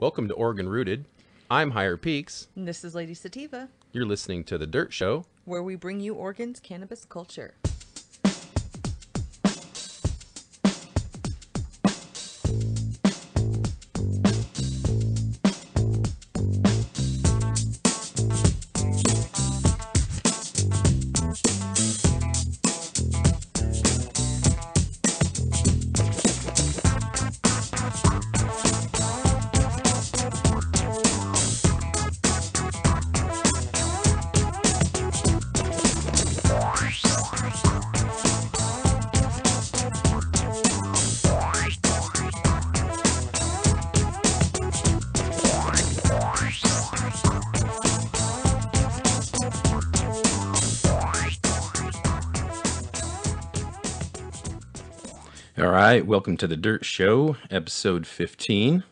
Welcome to Oregon Rooted. I'm Higher Peaks. And This is Lady Sativa, You're listening to The Dirt Show. where we bring you Oregon's cannabis culture. Right, welcome to The Dirt Show, episode 15.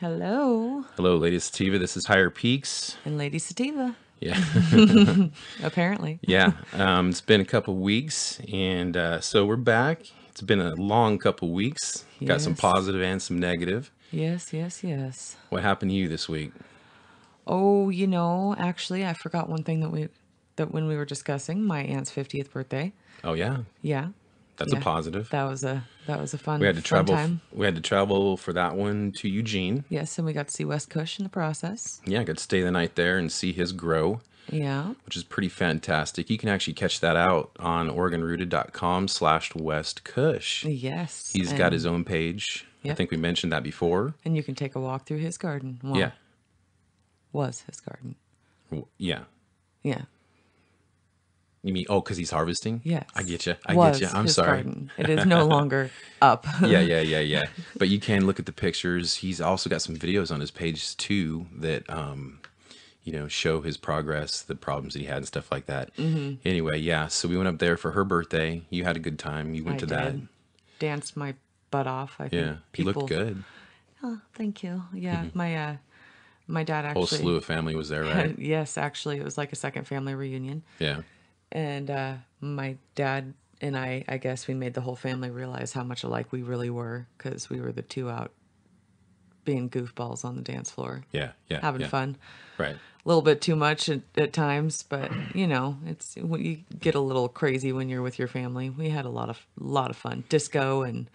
Hello, Hello, Lady Sativa. This is Higher Peaks. and Lady Sativa, Yeah. apparently. yeah. Um, it's been a couple weeks, and uh, so we're back. It's been a long couple weeks. Got some positive and some negative. Yes, yes, yes. What happened to you this week? Oh, you know, actually, I forgot one thing that we that when we were discussing my aunt's fiftieth birthday. Oh, yeah. Yeah, That's Yeah. a positive. that was a that was a fun. we had to travel. time. We had to travel for that one to Eugene. Yes, and we got to see West Kush in the process. Yeah, I got to stay the night there and see his grow. Yeah, which is pretty fantastic. You can actually catch that out on OregonRooted.com slash West Kush. yes. He's got his own page. I think we mentioned that before. and you can take a walk through his garden. Well, Yeah. was his garden. Yeah. Yeah. You mean, oh, because he's harvesting? Yes. I get you. I was get you. I'm his sorry. garden. It is no longer up. yeah, yeah, yeah, yeah. But you can look at the pictures. He's also got some videos on his page too that, um, you know, show his progress, the problems that he had, and stuff like that. Mm-hmm. Anyway, yeah. So we went up there for her birthday. You had a good time. You went I to that. did. Danced my butt off. I think Yeah. He people. looked good. Oh, thank you. Yeah, my uh, my dad Whole actually. slew of family was there, right? yes, actually, it was like a second family reunion, yeah. And uh, my dad and I, I guess we made the whole family realize how much alike we really were because we were the two out being goofballs on the dance floor, Yeah. Yeah. having yeah. fun. Right. A little bit too much at, at times, but you know, it's when you get a little crazy when you're with your family. We had a lot of lot of fun, disco and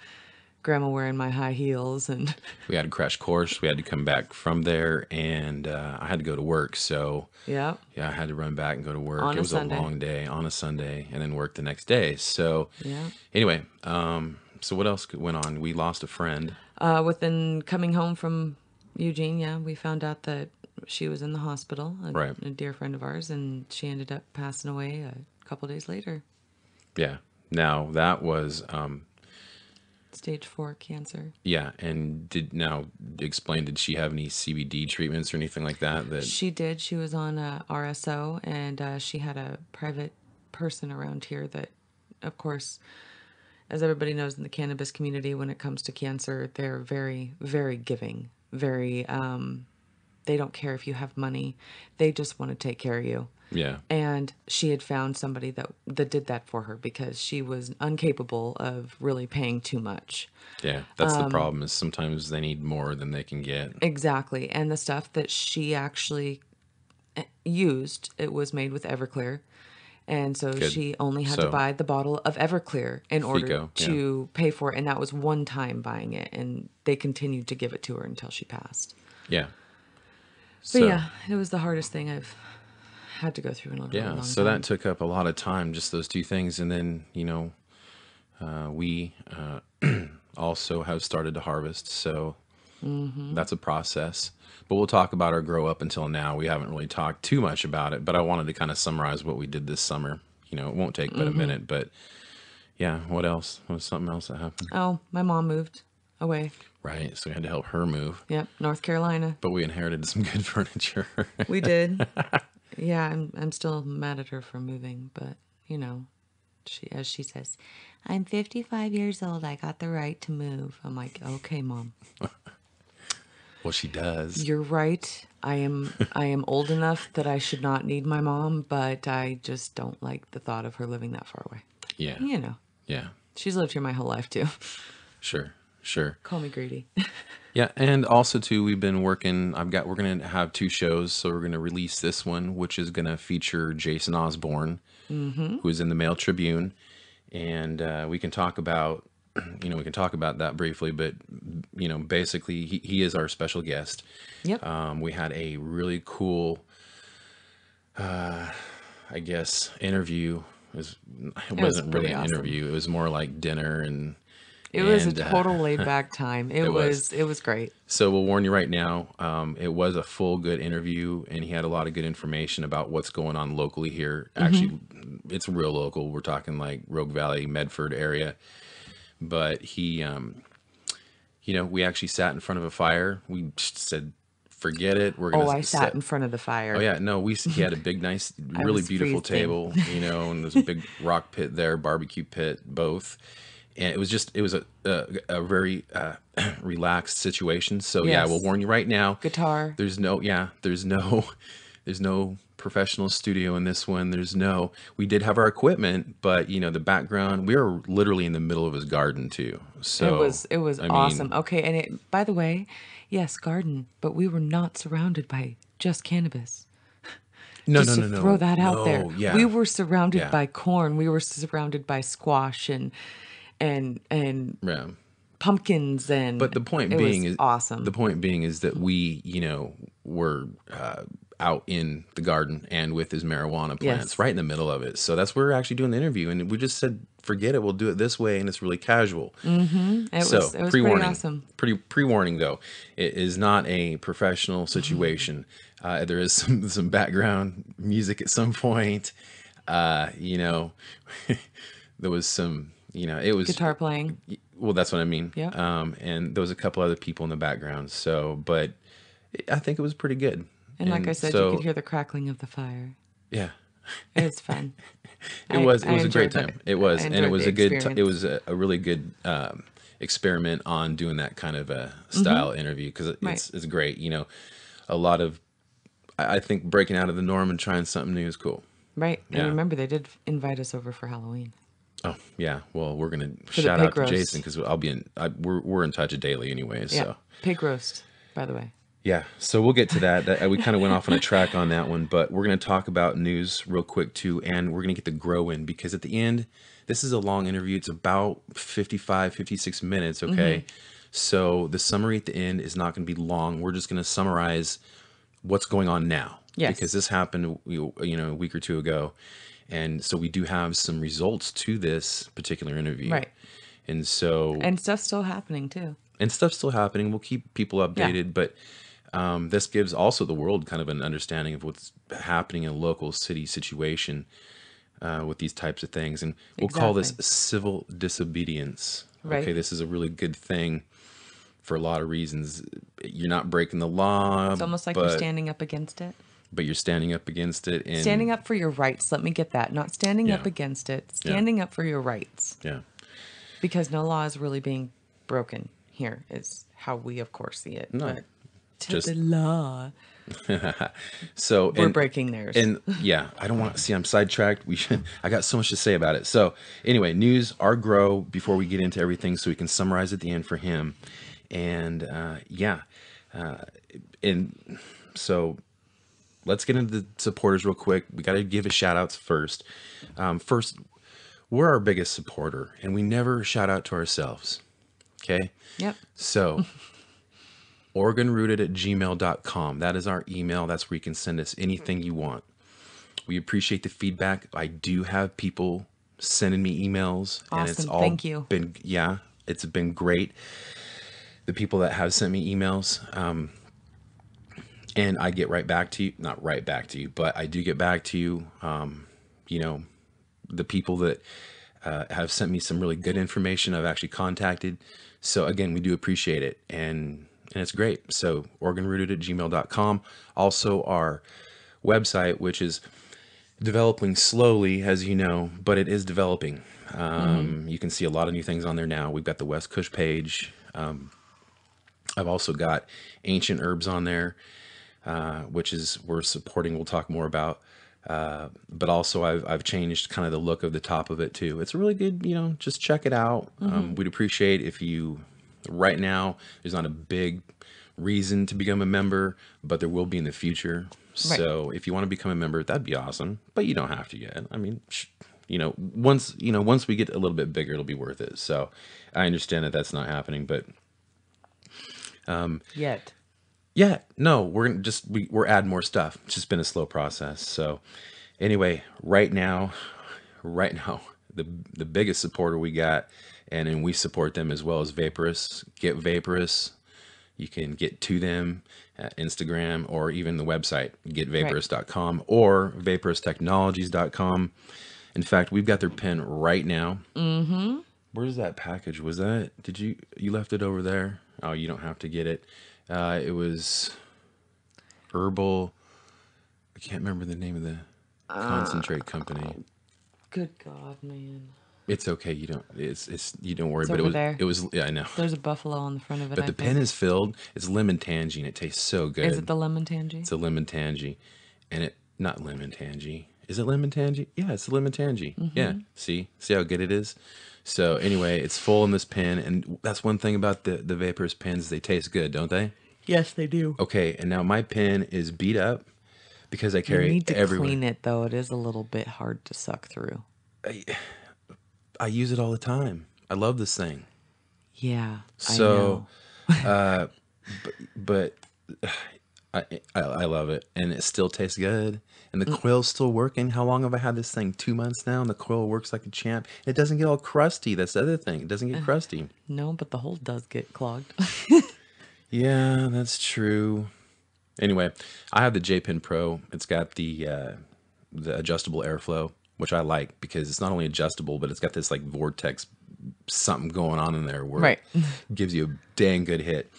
grandma wearing my high heels and We had a crash course. We had to come back from there, and uh, I had to go to work. So yeah, yeah, I had to run back and go to work. On it a was Sunday. a long day on a Sunday, and then work the next day. So yeah. anyway, um, so what else went on? We lost a friend. Uh, within coming home from Eugene, yeah, we found out that she was in the hospital, a, Right. a dear friend of ours, and she ended up passing away a couple days later. Yeah. Now that was um, Stage four cancer. yeah, and did now explain? Did she have any CBD treatments or anything like that? That She did. She was on a RSO, and uh, she had a private person around here that, of course, as everybody knows in the cannabis community, when it comes to cancer, they're very, very giving. Very, um, they don't care if you have money. They just want to take care of you. yeah, and she had found somebody that that did that for her because she was incapable of really paying too much. yeah. That's Um, the problem. Is sometimes they need more than they can get. Exactly. And the stuff that she actually eh, used, it was made with Everclear. And so Good. she only had So- to buy the bottle of Everclear in order Fico, yeah. to pay for it. And that was one time buying it. And they continued to give it to her until she passed. Yeah. But yeah, it was the hardest thing I've had to go through in a really Yeah, long so time. that took up a lot of time, just those two things, and then you know, uh, we uh, also have started to harvest, so Mm-hmm. that's a process. But we'll talk about our grow up until now. We haven't really talked too much about it, but I wanted to kind of summarize what we did this summer. You know, it won't take but Mm-hmm. a minute, but yeah, what else? What was something else that happened? Oh, my mom moved away. Right, so we had to help her move, Yep, North Carolina. but we inherited some good furniture. We did. yeah, I'm I'm still mad at her for moving, but you know, she as she says, I'm 55 years old. I got the right to move. I'm like, okay, mom, well, she does. you're right. I am I am old enough that I should not need my mom, but I just don't like the thought of her living that far away. Yeah, You know, yeah, she's lived here my whole life too. sure, sure. Call me greedy. Yeah, and also too, we've been working. I've got. We're gonna have two shows, so we're gonna release this one, which is gonna feature Jason Osborne, who is in the Mail Tribune, and uh, we can talk about, you know, we can talk about that briefly. But you know, basically, he, he is our special guest. Yep. Um, we had a really cool, uh, I guess, interview. It, was, it was wasn't really an awesome. interview. It was more like dinner and. It was and, a uh, total laid back time. It, It was. was, it was great. So we'll warn you right now. Um, it was a full good interview, and he had a lot of good information about what's going on locally here. Actually, it's real local. We're talking like Rogue Valley, Medford area. But he, um, you know, we actually sat in front of a fire. We said, "Forget it. We're gonna." Oh, I sit- sat in front of the fire. Oh yeah, no, we he had a big, nice, really beautiful freezing. table, you know, and there's a big rock pit there, barbecue pit, both, and it was just it was a a, a very uh, relaxed situation. So yeah, Yes. we'll warn you right now. Guitar. There's no yeah, there's no there's no professional studio in this one. There's no we did have our equipment, but you know the background. We were literally in the middle of his garden too. So it was it was I mean, awesome. okay, and it by the way, yes, garden, but we were not surrounded by just cannabis. No, Just no, to no, no. throw that out there. Yeah. We were surrounded Yeah. by corn. We were surrounded by squash and and and yeah. pumpkins and But the point it being was is awesome. The point being is that we, you know, were uh, out in the garden and with his marijuana plants, Yes. right in the middle of it. So that's where we're actually doing the interview, and we just said, "Forget it, we'll do it this way," and it's really casual. it was so it was pretty pre-warning, awesome. pretty pre-warning though, it is not a professional situation. Uh, there is some some background music at some point. Uh, you know, there was some. You know, it was Guitar playing. well, that's what I mean. Yeah. Um, and there was a couple other people in the background. So, but I think it was pretty good. And like I said, so, you could hear the crackling of the fire. Yeah, It was fun. it I- was. It was a great time. It was, and it was a good. T- it was a, a really good um, experiment on doing that kind of a style interview because it's Mm-hmm. Right. it's great. You know, a lot of I I think breaking out of the norm and trying something new is cool. Right. And Yeah. remember, they did invite us over for Halloween. Oh yeah, well we're gonna the shout out to roast. Jason because I'll be in. I, we're we're in touch daily anyways. Yeah. So Pig roast, by the way. Yeah, so we'll get to that. that we kind of went off on a track on that one, but we're going to talk about news real quick too, and we're going to get the grow in because at the end, this is a long interview. It's about 55, 56 minutes, okay? Mm-hmm. So the summary at the end is not going to be long. We're just going to summarize what's going on now. Yes. Because this happened, you you know, a week or two ago. And so we do have some results to this particular interview. Right. And so And stuff's still happening too. and stuff's still happening. We'll keep people updated, but um, this gives also the world kind of an understanding of what's happening in a local city situation uh, with these types of things. And we'll call this civil disobedience. Right. Okay, this is a really good thing for a lot of reasons. You're not breaking the law. It's almost like you're standing up against it. But you're standing up against it. And, Standing up for your rights. Let me get that. Not standing up against it. Standing up for your rights. Yeah. Because no law is really being broken here, is how we, of course, see it. No, But to just- the law, So we're and- breaking theirs. And yeah, I don't want to see I'm sidetracked. We should, I got so much to say about it. So anyway, news our grow before we get into everything, so we can summarize at the end for him. And uh, yeah, uh, and so let's get into the supporters real quick. We got to give a shout outs first. Um, first, we're our biggest supporter, and we never shout out to ourselves. Okay. yep. So, oregonrooted at gmail.com. That is our email. That's where you can send us anything you want. We appreciate the feedback. I do have people sending me emails, and it's all Thank you. been yeah, it's been great. The people that have sent me emails, um, and I get right back to you. Not right back to you, but I do get back to you. Um, you know, the people that uh, have sent me some really good information I've actually contacted. So again, we do appreciate it and and it's great. So oregonrooted at gmail.com. Also our website, which is developing slowly, as you know, but it is developing. Um, You can see a lot of new things on there now. We've got the West Kush page. Um, I've also got ancient herbs on there, uh, which is we're supporting. We'll talk more about. Uh, but also I've I've changed kind of the look of the top of it too. It's really good, you know. Just check it out. Um, we'd appreciate if you Right now, there's not a big reason to become a member, but there will be in the future. Right. So if you want to become a member, that'd be awesome. But you don't have to yet. I mean, you know, once you know, once we get a little bit bigger, it'll be worth it. So I understand that that's not happening, but um, Yet. Yeah, no, we're gonna just we, we're adding more stuff. It's just been a slow process. So anyway, right now, right now, the the biggest supporter we got, and and we support them as well as Vaporous. Get Vaporous. You can get to them at Instagram or even the website, getvaporous.com or vaporous-technologies.com. In fact, we've got their pen right now. Mm-hmm. Where's that package? Was that, did you, you left it over there? Oh, you don't have to get it. Uh, it was herbal. I can't remember the name of the concentrate company. Good God, man. It's okay. You don't. It's it's. You don't worry. It's but it was. there. It was. Yeah, I know. There's a buffalo on the front of it. But I the think. pen is filled. It's lemon tangy, and it tastes so good. Is it the lemon tangy? It's a lemon tangy, and it not lemon tangy. Is it lemon tangy? Yeah, it's a lemon tangy. Mm-hmm. Yeah. See, see how good it is. So anyway, it's full in this pen, and that's one thing about the the Vaporous pens. They taste good, don't they? yes, they do. Okay, and now my pen is beat up because I carry. You need to everywhere. clean it though. It is a little bit hard to suck through. I use it all the time. I love this thing. Yeah. So, I uh, but, but I, I I love it, and it still tastes good. And the Mm. coil's still working. How long have I had this thing? Two months now, and the coil works like a champ. It doesn't get all crusty. That's the other thing. It doesn't Uh. get crusty. no, but the hole does get clogged. Yeah, that's true. Anyway, I have the J Pen Pro. It's got the uh, the adjustable airflow, which I like because it's not only adjustable, but it's got this like vortex something going on in there where Right. it gives you a dang good hit.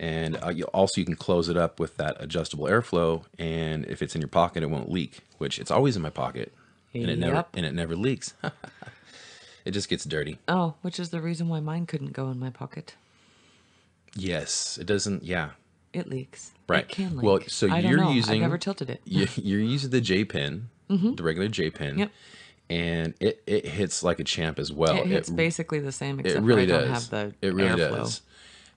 And uh, you, also, you can close it up with that adjustable airflow, and if it's in your pocket, it won't leak. Which it's always in my pocket, and it never and it never leaks. it just gets dirty. oh, which is the reason why mine couldn't go in my pocket. Yes, it doesn't. Yeah, It leaks. Right. It can leak. Well, so I you're know. using- I've never tilted it. you, you're using the J Pen, the regular J Pen, Mm-hmm. Yep. and it, it hits like a champ as well. it hits it, basically the same, it really I does. have the it really airflow. does.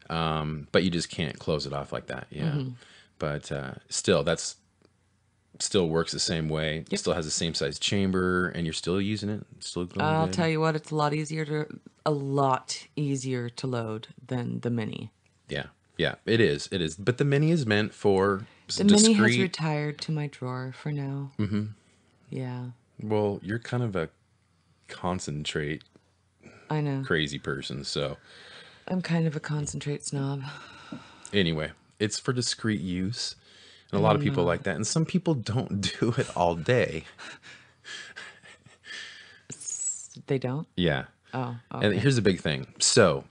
Um, but you just can't close it off like that. Yeah. Mm-hmm. But uh, still, that's still works the same way. It still has the same size chamber, and you're still using it. Still going I'll tell you what, it's a lot easier to a lot easier to load than the mini. Yeah, yeah, it is. It is. But the mini is meant for The mini has retired to my drawer for now. Mm-hmm. Yeah, well, you're kind of a concentrate I know. crazy person, so. I'm kind of a concentrate snob. anyway, it's for discreet use. And a lot of people like that. And some people don't do it all day. They don't. Yeah. Oh, And here's the big thing. So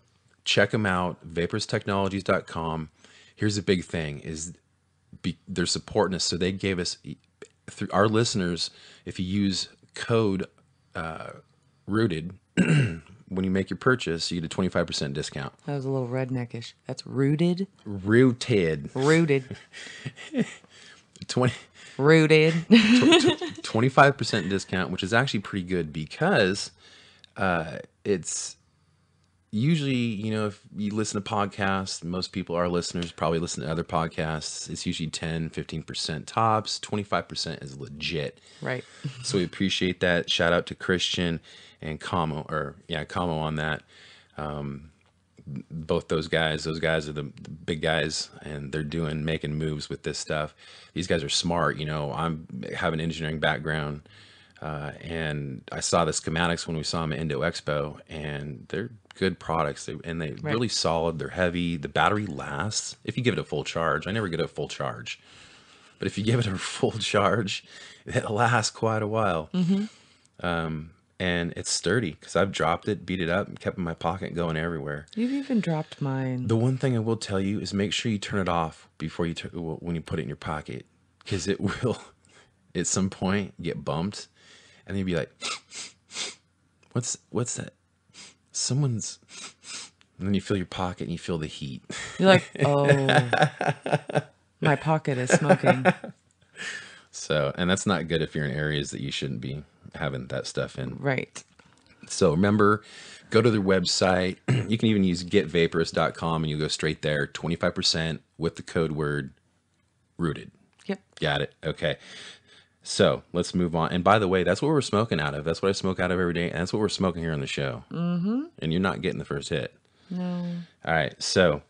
check them out, vaporoustechnologies.com. Here's the big thing is be, they're supporting us. So they gave us through our listeners, if you use code uh, rooted when you make your purchase, you get a 25% discount. that was a little redneckish. That's rooted, Rooted. rooted, 20 rooted. 25% discount, which is actually pretty good because uh, it's usually, you know, if you listen to podcasts, most people, our listeners, probably listen to other podcasts. It's usually 10, 15% tops. 25% is legit. right. So we appreciate that. Shout out to Christian and Kamo, or yeah, Kamo on that. Um, both those guys, those guys are the, the big guys, and they're doing making moves with this stuff. These guys are smart. You know, I'm have an engineering background, uh, and I saw the schematics when we saw them at Indo Expo, and they're good products. They, and they're really solid. They're heavy. The battery lasts if you give it a full charge. I never get a full charge, but if you give it a full charge, it lasts quite a while. Um, and it's sturdy because I've dropped it, beat it up, and kept in my pocket, going everywhere. You've even dropped mine. The one thing I will tell you is make sure you turn it off before you tur- when you put it in your pocket, because it will at some point get bumped, and you'd be like, "What's what's that? Someone's." And then you feel your pocket and you feel the heat. You're like, oh, my pocket is smoking. So, and that's not good if you're in areas that you shouldn't be having that stuff in. Right. So remember, go to their website. you can even use getvaporous.com and you go straight there. 25% with the code word rooted. Yep. Got it. Okay. So let's move on. And by the way, that's what we're smoking out of. That's what I smoke out of every day. And that's what we're smoking here on the show. Mm-hmm. And you're not getting the first hit. No. All right. So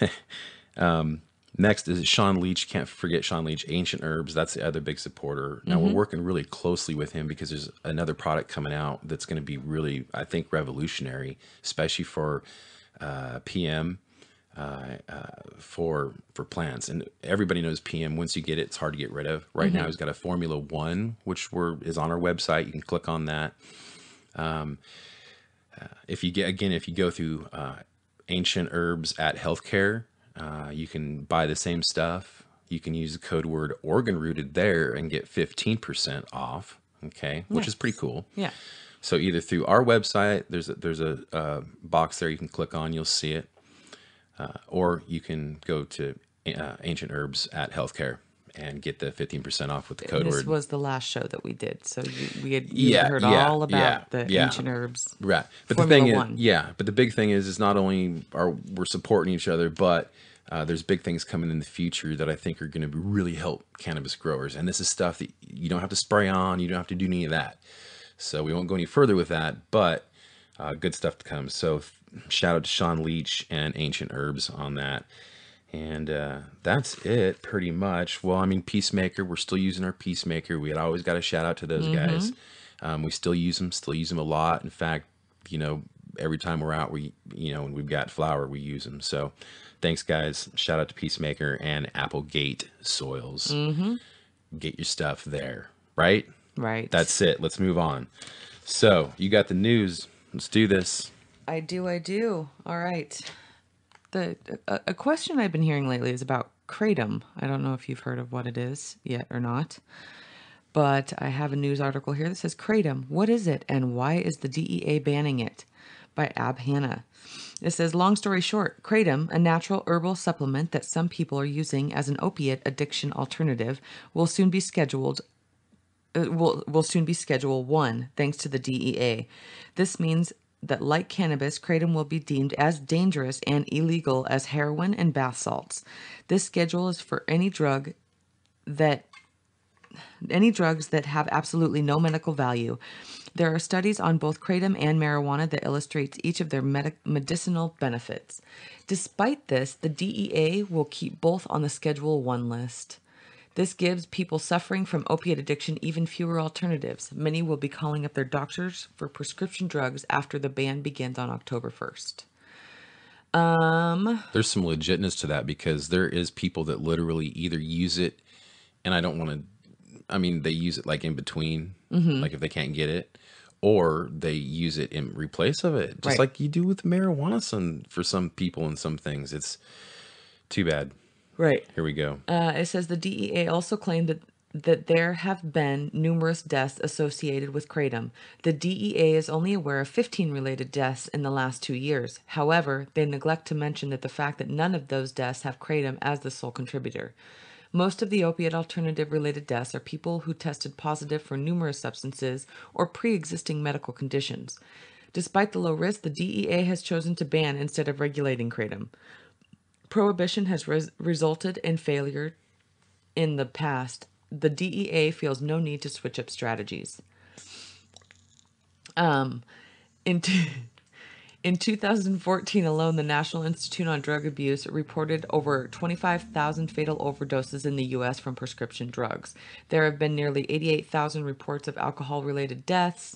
um, next is Shawn Leach. Can't forget Shawn Leach, Ancient Herbs. That's the other big supporter. Now we're working really closely with him because there's another product coming out that's going to be really, I think, revolutionary, especially for uh, PM. Uh, uh, for for plants. And everybody knows PM once you get it it's hard to get rid of. Right now he's got a formula one which we're is on our website. You can click on that. If you get again if you go through uh, ancient herbs at healthcare uh, you can buy the same stuff. You can use the code word organ rooted there and get 15% off okay which is pretty cool. Yeah. so either through our website there's a, there's a, uh box there you can click on. You'll see it uh, or you can go to uh, ancient herbs at healthcare and get the 15% off with the code this word This was the last show that we did, so you, we had you Yeah, heard yeah, all about yeah, the yeah. ancient herbs. Right. But Formula the thing One. is, yeah, but the big thing is, is not only are we're supporting each other, but uh, there's big things coming in the future that I think are going to really help cannabis growers. And this is stuff that you don't have to spray on, you don't have to do any of that. So we won't go any further with that, but uh, good stuff to come. So shout out to Shawn Leach and Ancient Herbs on that. And uh, that's it pretty much. Well, I mean, Peacemaker, we're still using our Peacemaker. We had always got a shout out to those guys. Um, we still use them, still use them a lot. In fact, you know, every time we're out, we, you know, and we've got flour, we use them. So thanks, guys. Shout out to Peacemaker and Applegate Soils. Get your stuff there, right? Right. That's it. Let's move on. So you got the news. Let's do this. I do. I do. All right. The a, a question I've been hearing lately is about kratom. I don't know if you've heard of what it is yet or not, but I have a news article here that says kratom. What is it, and why is the DEA banning it? By Ab Hanna. It says, long story short, kratom, a natural herbal supplement that some people are using as an opiate addiction alternative, will soon be scheduled uh, will will soon be Schedule One, thanks to the DEA. This means that, like cannabis, kratom will be deemed as dangerous and illegal as heroin and bath salts. This schedule is for any drug that any drugs that have absolutely no medical value. There are studies on both kratom and marijuana that illustrates each of their medic- medicinal benefits. Despite this, the DEA will keep both on the Schedule 1 list. This gives people suffering from opiate addiction even fewer alternatives. Many will be calling up their doctors for prescription drugs after the ban begins on October 1st. Um, There's some legitness to that because there is people that literally either use it, and I don't want to. I mean, they use it like in between, Mm-hmm. like if they can't get it, or they use it in replace of it, just Right. like you do with marijuana. Some for some people and some things, it's too bad. Right. Here we go. Uh, it says the DEA also claimed that that there have been numerous deaths associated with kratom. The DEA is only aware of 15 related deaths in the last two years. However, they neglect to mention that the fact that none of those deaths have kratom as the sole contributor. Most of the opiate alternative related deaths are people who tested positive for numerous substances or pre existing medical conditions. Despite the low risk, the DEA has chosen to ban instead of regulating kratom. Prohibition has res- resulted in failure in the past. The DEA feels no need to switch up strategies. Um, in, t- in 2014 alone, the National Institute on Drug Abuse reported over 25,000 fatal overdoses in the U.S. from prescription drugs. There have been nearly 88,000 reports of alcohol related deaths.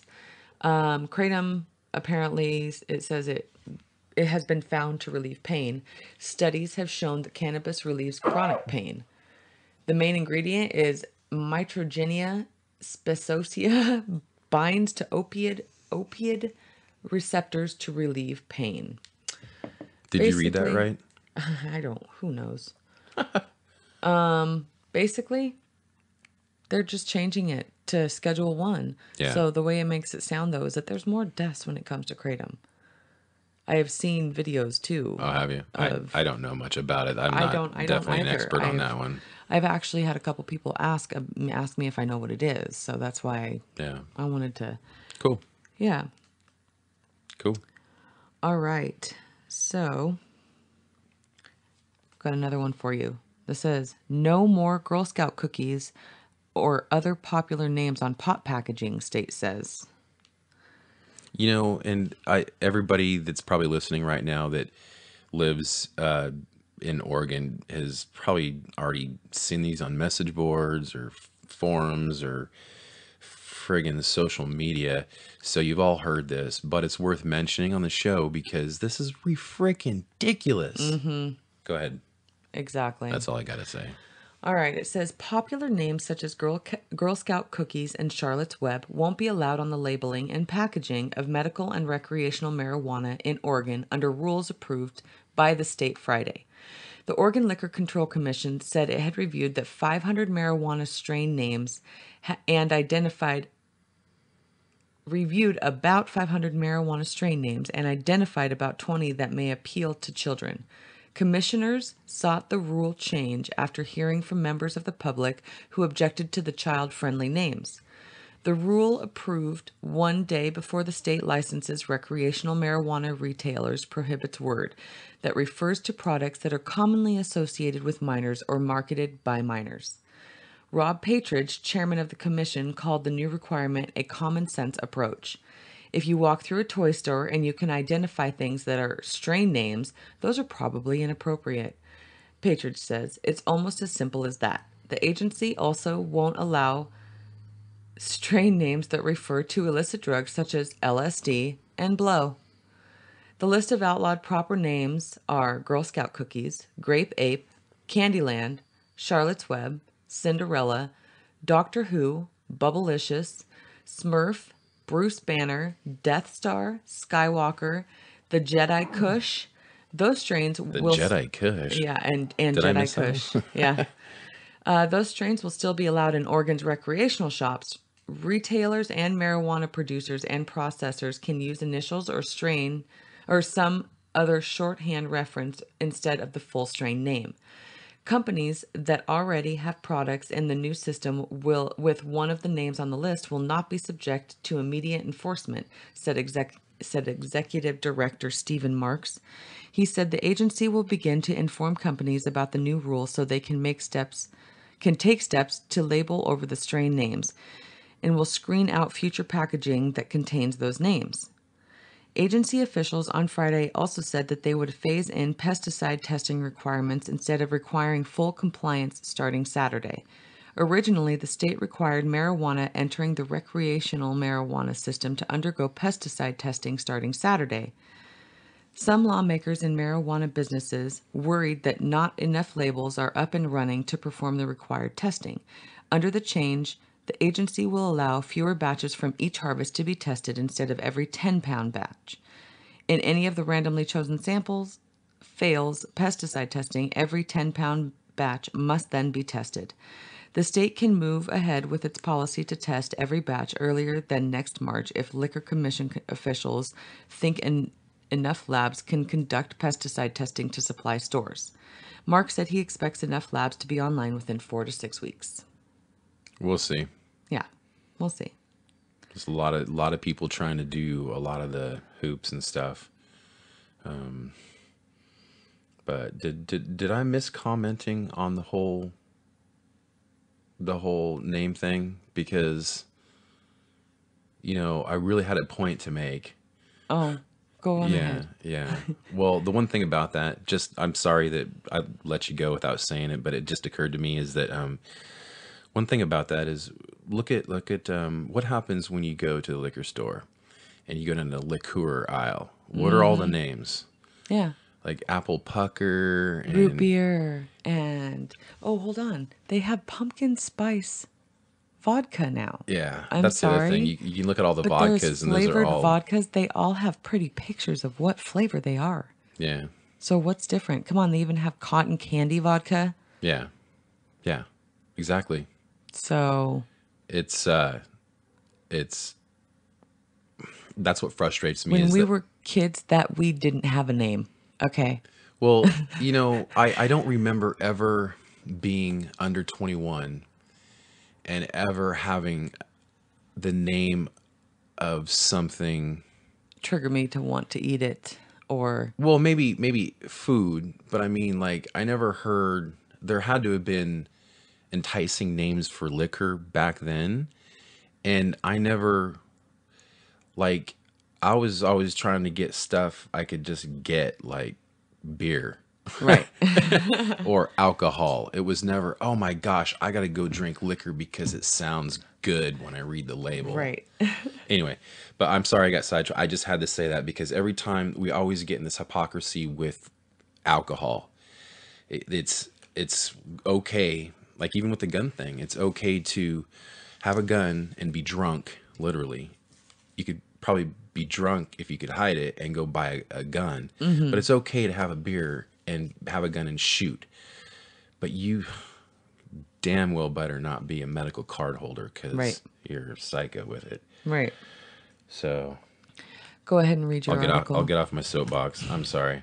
Um, kratom apparently it says it it has been found to relieve pain. Studies have shown that cannabis relieves chronic pain. The main ingredient is Mitrogenia specosia binds to opioid opioid receptors to relieve pain. Did you read that right? I don't who knows. um basically they're just changing it to schedule 1. Yeah. So the way it makes it sound though is that there's more deaths when it comes to kratom. I have seen videos too. Oh, have you? of- I, I don't know much about it. I'm I not don't. I don't definitely an expert on I've- that one. I've actually had a couple people ask uh, ask me if I know what it is, so that's why Yeah. I wanted to. Cool. Yeah. Cool. All right. So, got another one for you. This says no more Girl Scout cookies or other popular names on pot packaging, state says. You know, and I everybody that's probably listening right now that lives uh, in Oregon has probably already seen these on message boards or forums or friggin' social media. So you've all heard this, but it's worth mentioning on the show because this is re freaking ridiculous. Mm-hmm. Go ahead. Exactly. That's all I gotta say. All right, it says popular names such as Girl, Girl Scout cookies and Charlotte's Web won't be allowed on the labeling and packaging of medical and recreational marijuana in Oregon under rules approved by the state Friday. The Oregon Liquor Control Commission said it had reviewed that 500 marijuana strain names and identified reviewed about 500 marijuana strain names and identified about 20 that may appeal to children. Commissioners sought the rule change after hearing from members of the public who objected to the child friendly names. The rule approved one day before the state licenses recreational marijuana retailers prohibits word that refers to products that are commonly associated with minors or marketed by minors. Rob Patridge, chairman of the commission, called the new requirement a common sense approach. If you walk through a toy store and you can identify things that are strain names, those are probably inappropriate. Patridge says it's almost as simple as that. The agency also won't allow strain names that refer to illicit drugs such as LSD and blow. The list of outlawed proper names are Girl Scout cookies, Grape Ape, Candyland, Charlotte's Web, Cinderella, Doctor Who, Bubblicious, Smurf, Bruce Banner, Death Star, Skywalker, the Jedi Kush. Those strains The will Jedi Kush. yeah, and and Did Jedi Kush. yeah. Uh, those strains will still be allowed in Oregon's recreational shops. Retailers and marijuana producers and processors can use initials or strain or some other shorthand reference instead of the full strain name. Companies that already have products in the new system will with one of the names on the list will not be subject to immediate enforcement, said exec said executive director Stephen Marks. He said the agency will begin to inform companies about the new rule so they can make steps can take steps to label over the strain names and will screen out future packaging that contains those names. Agency officials on Friday also said that they would phase in pesticide testing requirements instead of requiring full compliance starting Saturday. Originally, the state required marijuana entering the recreational marijuana system to undergo pesticide testing starting Saturday. Some lawmakers in marijuana businesses worried that not enough labels are up and running to perform the required testing. Under the change, the agency will allow fewer batches from each harvest to be tested instead of every 10 pound batch. In any of the randomly chosen samples fails pesticide testing, every 10 pound batch must then be tested. The state can move ahead with its policy to test every batch earlier than next March if Liquor Commission officials think en- enough labs can conduct pesticide testing to supply stores. Mark said he expects enough labs to be online within four to six weeks. We'll see. Yeah, we'll see. There's a lot of a lot of people trying to do a lot of the hoops and stuff. Um, but did did did I miss commenting on the whole the whole name thing because you know I really had a point to make. Oh, go on Yeah, ahead. yeah. Well, the one thing about that, just I'm sorry that I let you go without saying it, but it just occurred to me is that um, one thing about that is look at look at um, what happens when you go to the liquor store and you go down the liqueur aisle. What are all the names? Yeah. Like apple pucker and Root beer and oh, hold on. They have pumpkin spice vodka now. yeah, I'm that's the other sorry, thing. You, you can look at all the vodkas those and those are all vodkas, they all have pretty pictures of what flavor they are. yeah, So what's different? Come on, they even have cotton candy vodka. yeah, yeah, exactly. So It's uh, it's that's what frustrates me. when we that- were kids, that we didn't have a name. Okay. Well, you know, I, I don't remember ever being under 21 and ever having the name of something trigger me to want to eat it or Well, maybe maybe food, but I mean, like I never heard there had to have been enticing names for liquor back then, and I never like I was always trying to get stuff I could just get like beer right. or alcohol. It was never, oh my gosh, I got to go drink liquor because it sounds good when I read the label. right. Anyway, but I'm sorry I got sidetracked. I just had to say that because every time we always get in this hypocrisy with alcohol. It, it's it's okay, like even with the gun thing, it's okay to have a gun and be drunk, literally. You could probably be drunk if you could hide it and go buy a, a gun. Mm-hmm. But it's okay to have a beer and have a gun and shoot. But you damn well better not be a medical card holder because Right. you're psycho with it. Right. So Go ahead and read your I'll get off. article. I'll get off my soapbox. I'm sorry.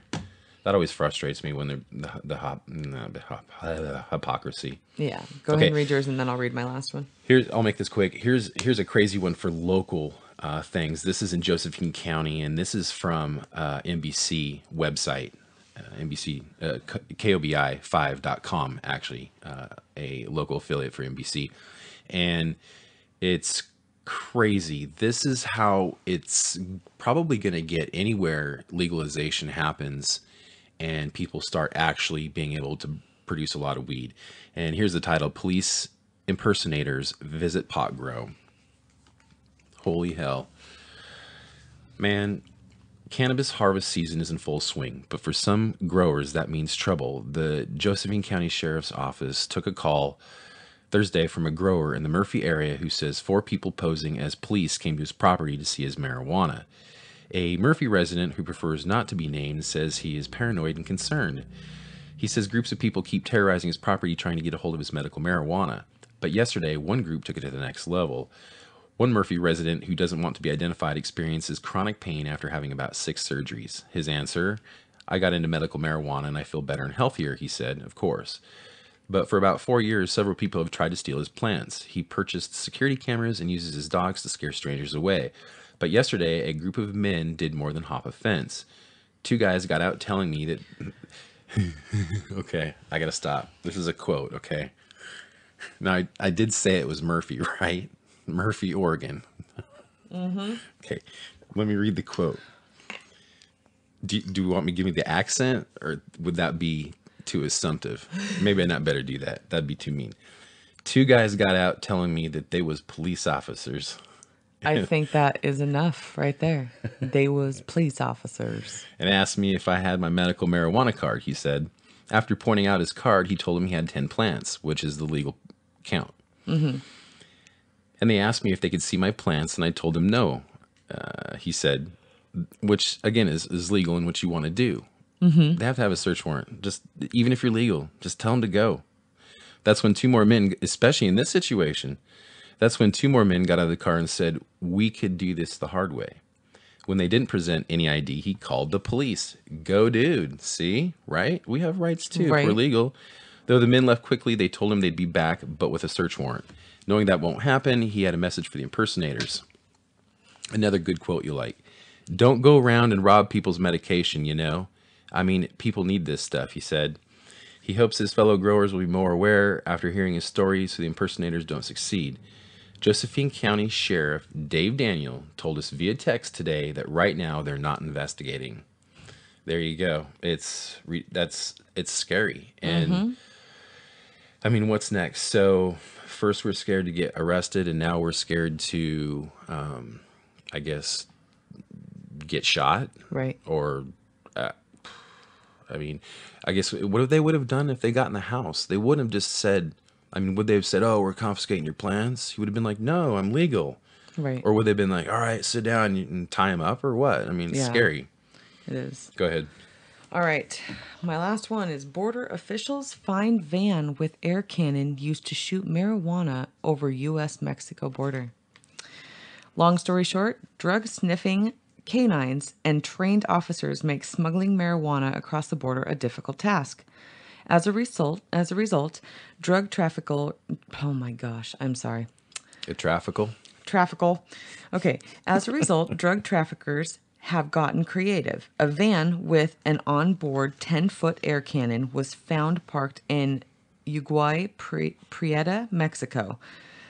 That always frustrates me when they're the the, hop, the hop, uh, hypocrisy. yeah. Go Okay. ahead and read yours and then I'll read my last one. Here's I'll make this quick. Here's here's a crazy one for local uh, things. This is in Josephine County, and this is from uh, NBC website, uh, NBC uh, KOBI5.com, actually, uh, a local affiliate for NBC, and it's crazy. This is how it's probably going to get anywhere legalization happens and people start actually being able to produce a lot of weed. And here's the title Police Impersonators Visit Pot Grow. Holy hell. Man, cannabis harvest season is in full swing, but for some growers, that means trouble. The Josephine County Sheriff's Office took a call Thursday from a grower in the Murphy area who says four people posing as police came to his property to see his marijuana. A Murphy resident who prefers not to be named says he is paranoid and concerned. He says groups of people keep terrorizing his property trying to get a hold of his medical marijuana. But yesterday, one group took it to the next level. One Murphy resident who doesn't want to be identified experiences chronic pain after having about six surgeries. His answer I got into medical marijuana and I feel better and healthier, he said, of course. But for about four years, several people have tried to steal his plants. He purchased security cameras and uses his dogs to scare strangers away. But yesterday, a group of men did more than hop a fence. Two guys got out telling me that. okay, I gotta stop. This is a quote, okay? Now, I, I did say it was Murphy, right? Murphy, Oregon. Mm-hmm. Okay, let me read the quote. Do, do you want me to give me the accent, or would that be too assumptive? Maybe I not better do that. That'd be too mean. Two guys got out telling me that they was police officers I think that is enough right there. They was police officers. and asked me if I had my medical marijuana card. He said, after pointing out his card, he told him he had ten plants, which is the legal count. And they asked me if they could see my plants, and I told them no. Uh, he said, which again is, is legal and what you want to do. They have to have a search warrant. Just even if you're legal, just tell them to go. That's when two more men, especially in this situation, that's when two more men got out of the car and said, We could do this the hard way. When they didn't present any ID, he called the police. Go, dude. See? Right? We have rights too if we're legal. Though the men left quickly, they told him they'd be back, but with a search warrant. Knowing that won't happen, he had a message for the impersonators. Another good quote you like. Don't go around and rob people's medication, you know? I mean, people need this stuff, he said. He hopes his fellow growers will be more aware after hearing his story so the impersonators don't succeed. Josephine County Sheriff Dave Daniel told us via text today that right now they're not investigating. There you go. It's re- that's it's scary. And I mean, what's next? So first we're scared to get arrested, and now we're scared to, um, I guess, get shot Right. or uh, I mean, I guess what they would have done if they got in the house? They wouldn't have just said. I mean, would they have said, "Oh, we're confiscating your plants"? He would have been like, "No, I'm legal," Right. or would they have been like, "All right, sit down and tie him up," or what? I mean, it's Yeah. scary. it is. Go ahead. All right. My last one is border officials find van with air cannon used to shoot marijuana over US Mexico border. Long story short, drug sniffing canines and trained officers make smuggling marijuana across the border a difficult task. As a result, as a result, drug trafficker oh my gosh, I'm sorry. A traffical. Traffical. Okay. As a result, drug traffickers have gotten creative. A van with an onboard 10 foot air cannon was found parked in Uguay Pri- Prieta, Mexico.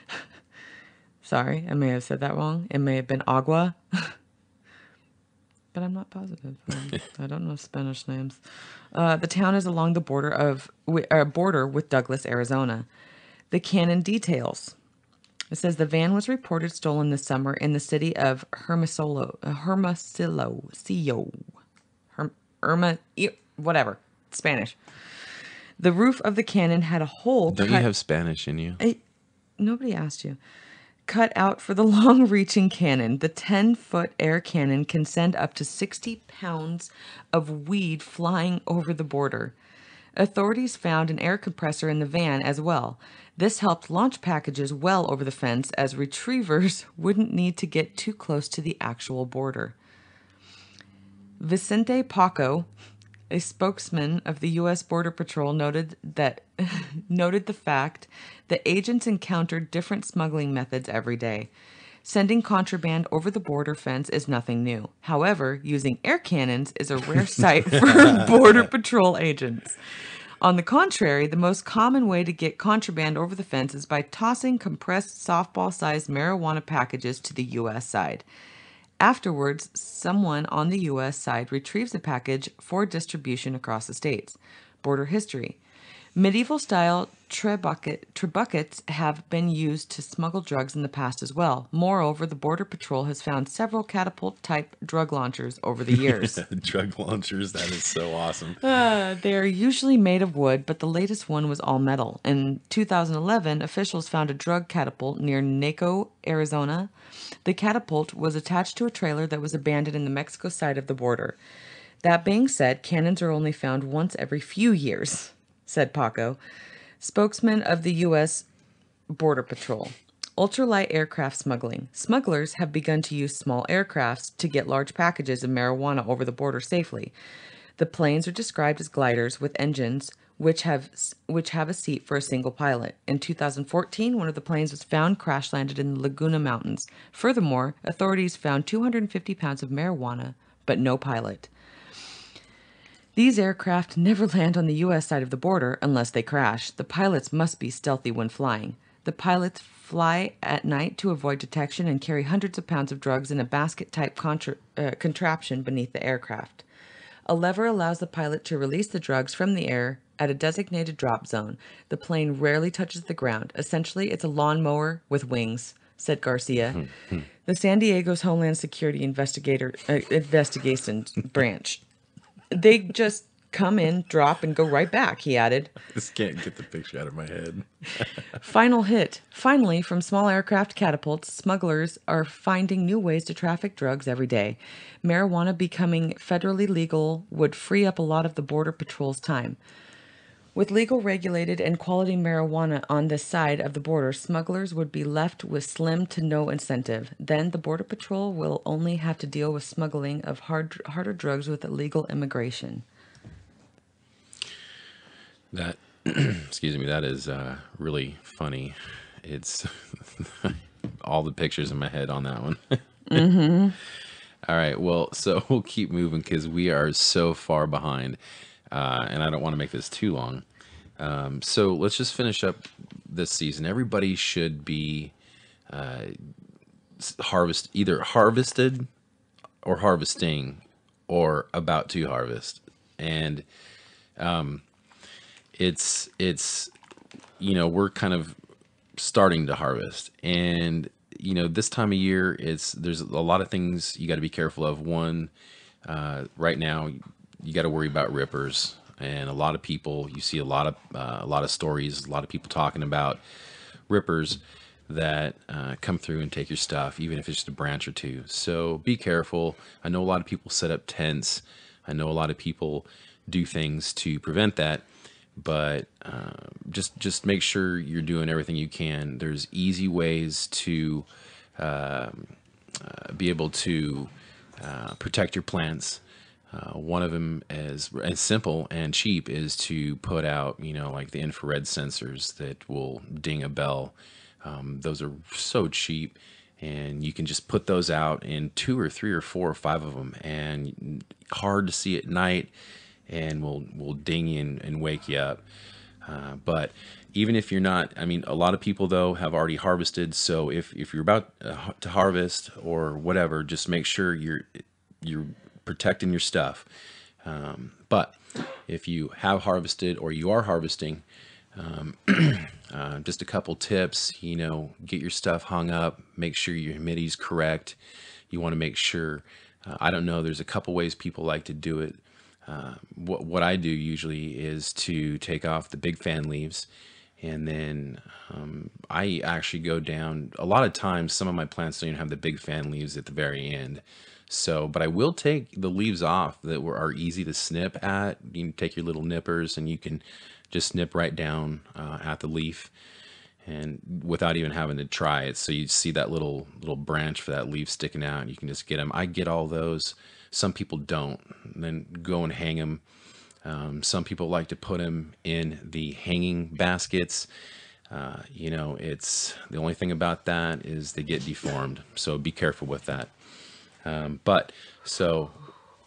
Sorry, I may have said that wrong. It may have been Agua, but I'm not positive. Um, I don't know Spanish names. Uh, the town is along the border of uh, border with Douglas, Arizona. The cannon details. It says the van was reported stolen this summer in the city of Hermosillo, Hermosillo, Cio, Herm, Irma, whatever, Spanish. The roof of the cannon had a hole. Don't cut- you have Spanish in you? I, nobody asked you. Cut out for the long reaching cannon. The 10 foot air cannon can send up to 60 pounds of weed flying over the border. Authorities found an air compressor in the van as well. This helped launch packages well over the fence as retrievers wouldn't need to get too close to the actual border. Vicente Paco, a spokesman of the U.S. Border Patrol, noted that noted the fact that agents encountered different smuggling methods every day. Sending contraband over the border fence is nothing new. However, using air cannons is a rare sight for Border Patrol agents. On the contrary, the most common way to get contraband over the fence is by tossing compressed softball sized marijuana packages to the U.S. side. Afterwards, someone on the U.S. side retrieves the package for distribution across the states. Border history. Medieval style trebuchet, trebuchets have been used to smuggle drugs in the past as well. Moreover, the Border Patrol has found several catapult type drug launchers over the years. Drug launchers. That is so awesome. Uh, they are usually made of wood, but the latest one was all metal. In 2011, officials found a drug catapult near Naco, Arizona. The catapult was attached to a trailer that was abandoned in the Mexico side of the border. That being said, cannons are only found once every few years, said Paco, spokesman of the U.S. Border Patrol. Ultralight aircraft smuggling. Smugglers have begun to use small aircrafts to get large packages of marijuana over the border safely. The planes are described as gliders with engines which have which have a seat for a single pilot. In 2014, one of the planes was found crash landed in the Laguna Mountains. Furthermore, authorities found 250 pounds of marijuana, but no pilot. These aircraft never land on the U.S. side of the border unless they crash. The pilots must be stealthy when flying. The pilots fly at night to avoid detection and carry hundreds of pounds of drugs in a basket type contra- uh, contraption beneath the aircraft. A lever allows the pilot to release the drugs from the air at a designated drop zone. The plane rarely touches the ground. Essentially, it's a lawnmower with wings, said Garcia, the San Diego's Homeland Security Investigator uh, Investigation Branch. They just come in, drop, and go right back, he added. Just can't get the picture out of my head. Final hit. Finally, from small aircraft catapults, smugglers are finding new ways to traffic drugs every day. Marijuana becoming federally legal would free up a lot of the Border Patrol's time. With legal, regulated, and quality marijuana on this side of the border, smugglers would be left with slim to no incentive. Then the Border Patrol will only have to deal with smuggling of hard, harder drugs with illegal immigration. That, excuse me, that is uh, really funny. It's all the pictures in my head on that one. Mm-hmm. All right, well, so we'll keep moving because we are so far behind, uh, and I don't want to make this too long. Um, so let's just finish up this season. Everybody should be uh, harvest either harvested or harvesting or about to harvest, and it's it's you know we're kind of starting to harvest and you know this time of year it's there's a lot of things you got to be careful of one uh, right now you got to worry about rippers. And a lot of people you see a lot of uh, a lot of stories a lot of people talking about rippers that uh, come through and take your stuff even if it's just a branch or two. So be careful. I know a lot of people set up tents. I know a lot of people do things to prevent that. But uh, just just make sure you're doing everything you can. There's easy ways to um, uh, be able to uh, protect your plants. Uh, one of them is as simple and cheap is to put out, you know, like the infrared sensors that will ding a bell. Um, those are so cheap and you can just put those out in two or three or four or five of them, and hard to see at night, and will will ding you and, and wake you up. Uh, but even if you're not, I mean, a lot of people though have already harvested. So if, if you're about uh, to harvest or whatever, just make sure you're you're protecting your stuff. Um, but if you have harvested or you are harvesting, um, uh, just a couple tips. You know, get your stuff hung up. Make sure your humidity is correct. You want to make sure. Uh, I don't know. There's a couple ways people like to do it. Uh, what what I do usually is to take off the big fan leaves, and then um, I actually go down. A lot of times, some of my plants don't even have the big fan leaves at the very end. So, but I will take the leaves off that were, are easy to snip at. You take your little nippers and you can just snip right down uh, at the leaf and without even having to try it. So you see that little little branch for that leaf sticking out and you can just get them. I get all those. Some people don't. Then go and hang them. Um, some people like to put them in the hanging baskets. Uh, you know, it's the only thing about that is they get deformed. So be careful with that. Um, but so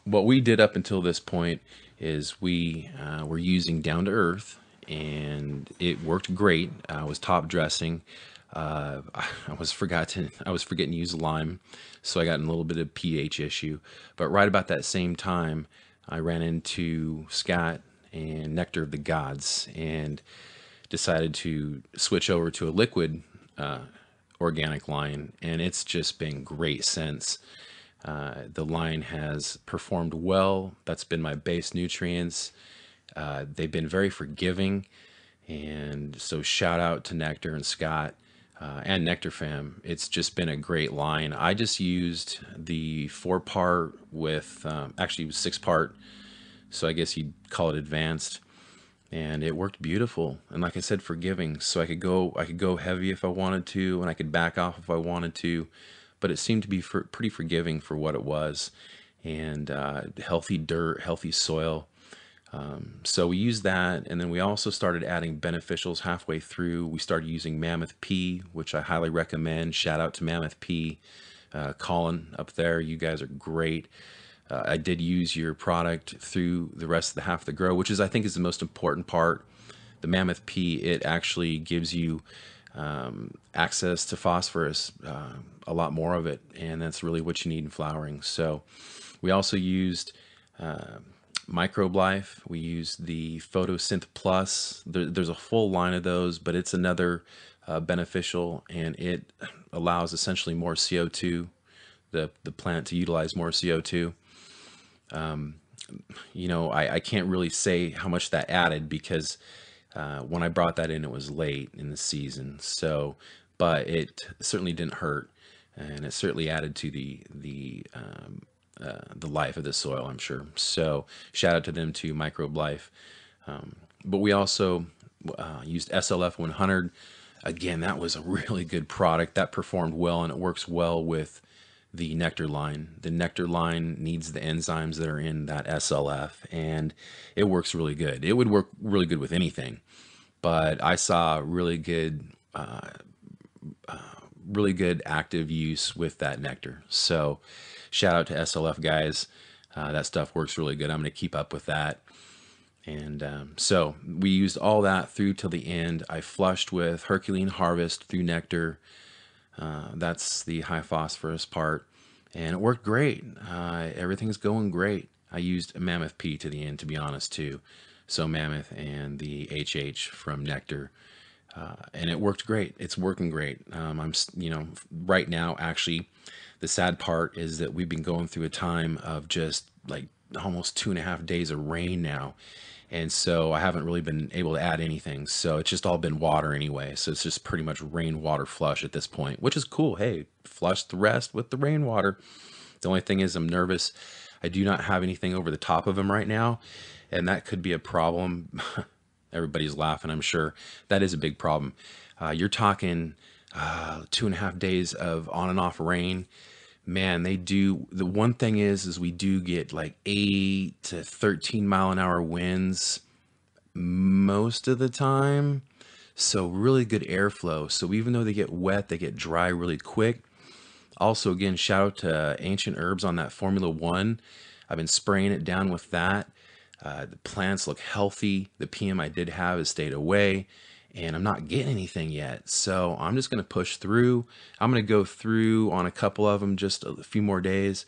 what we did up until this point is we uh, were using down to earth and it worked great. I was top dressing. Uh, I was forgotten. I was forgetting to use lime, so I got in a little bit of pH issue. But right about that same time, I ran into Scott and Nectar of the Gods and decided to switch over to a liquid uh, organic line, and it's just been great since. Uh, the line has performed well. That's been my base nutrients. Uh, they've been very forgiving. And so, shout out to Nectar and Scott uh, and Nectar Fam. It's just been a great line. I just used the four part with um, actually six part. So, I guess you'd call it advanced. And it worked beautiful. And like I said, forgiving. So I could go, I could go heavy if I wanted to, and I could back off if I wanted to but it seemed to be for, pretty forgiving for what it was and uh, healthy dirt, healthy soil. Um, so we used that, and then we also started adding beneficials halfway through. We started using Mammoth P, which I highly recommend. Shout out to Mammoth P, uh, Colin up there. You guys are great. Uh, I did use your product through the rest of the half of the grow, which is I think is the most important part. The Mammoth P, it actually gives you um, access to phosphorus, uh, a lot more of it, and that's really what you need in flowering. So we also used uh, Microbe Life. We used the Photosynth Plus. There, there's a full line of those, but it's another uh, beneficial, and it allows essentially more CO2, the the plant to utilize more CO2. Um, you know, I, I can't really say how much that added because uh, when I brought that in, it was late in the season. So, but it certainly didn't hurt, and it certainly added to the the um, uh, the life of the soil. I'm sure. So, shout out to them to Microbe Life. Um, but we also uh, used SLF 100. Again, that was a really good product that performed well, and it works well with the nectar line. The nectar line needs the enzymes that are in that SLF, and it works really good. It would work really good with anything, but I saw really good, uh, uh, really good active use with that nectar. So, shout out to SLF guys. Uh, that stuff works really good. I'm going to keep up with that. And um, so we used all that through till the end. I flushed with Herculean Harvest through nectar uh, that's the high phosphorus part, and it worked great. Uh, everything's going great. I used Mammoth P to the end, to be honest, too. So Mammoth and the HH from Nectar, uh, and it worked great. It's working great. Um, I'm, you know, right now, actually, the sad part is that we've been going through a time of just like almost two and a half days of rain now and so I haven't really been able to add anything. So it's just all been water anyway. So it's just pretty much rainwater flush at this point, which is cool. Hey, flush the rest with the rainwater. The only thing is I'm nervous. I do not have anything over the top of them right now, and that could be a problem. Everybody's laughing, I'm sure. That is a big problem. Uh, you're talking uh, two and a half days of on and off rain man, they do. The one thing is, is we do get like eight to 13 mile an hour winds most of the time. So really good airflow. So even though they get wet, they get dry really quick. Also, again, shout out to Ancient Herbs on that Formula One. I've been spraying it down with that. Uh, the plants look healthy. The PM I did have has stayed away, and I'm not getting anything yet. So I'm just going to push through. I'm going to go through on a couple of them just a few more days.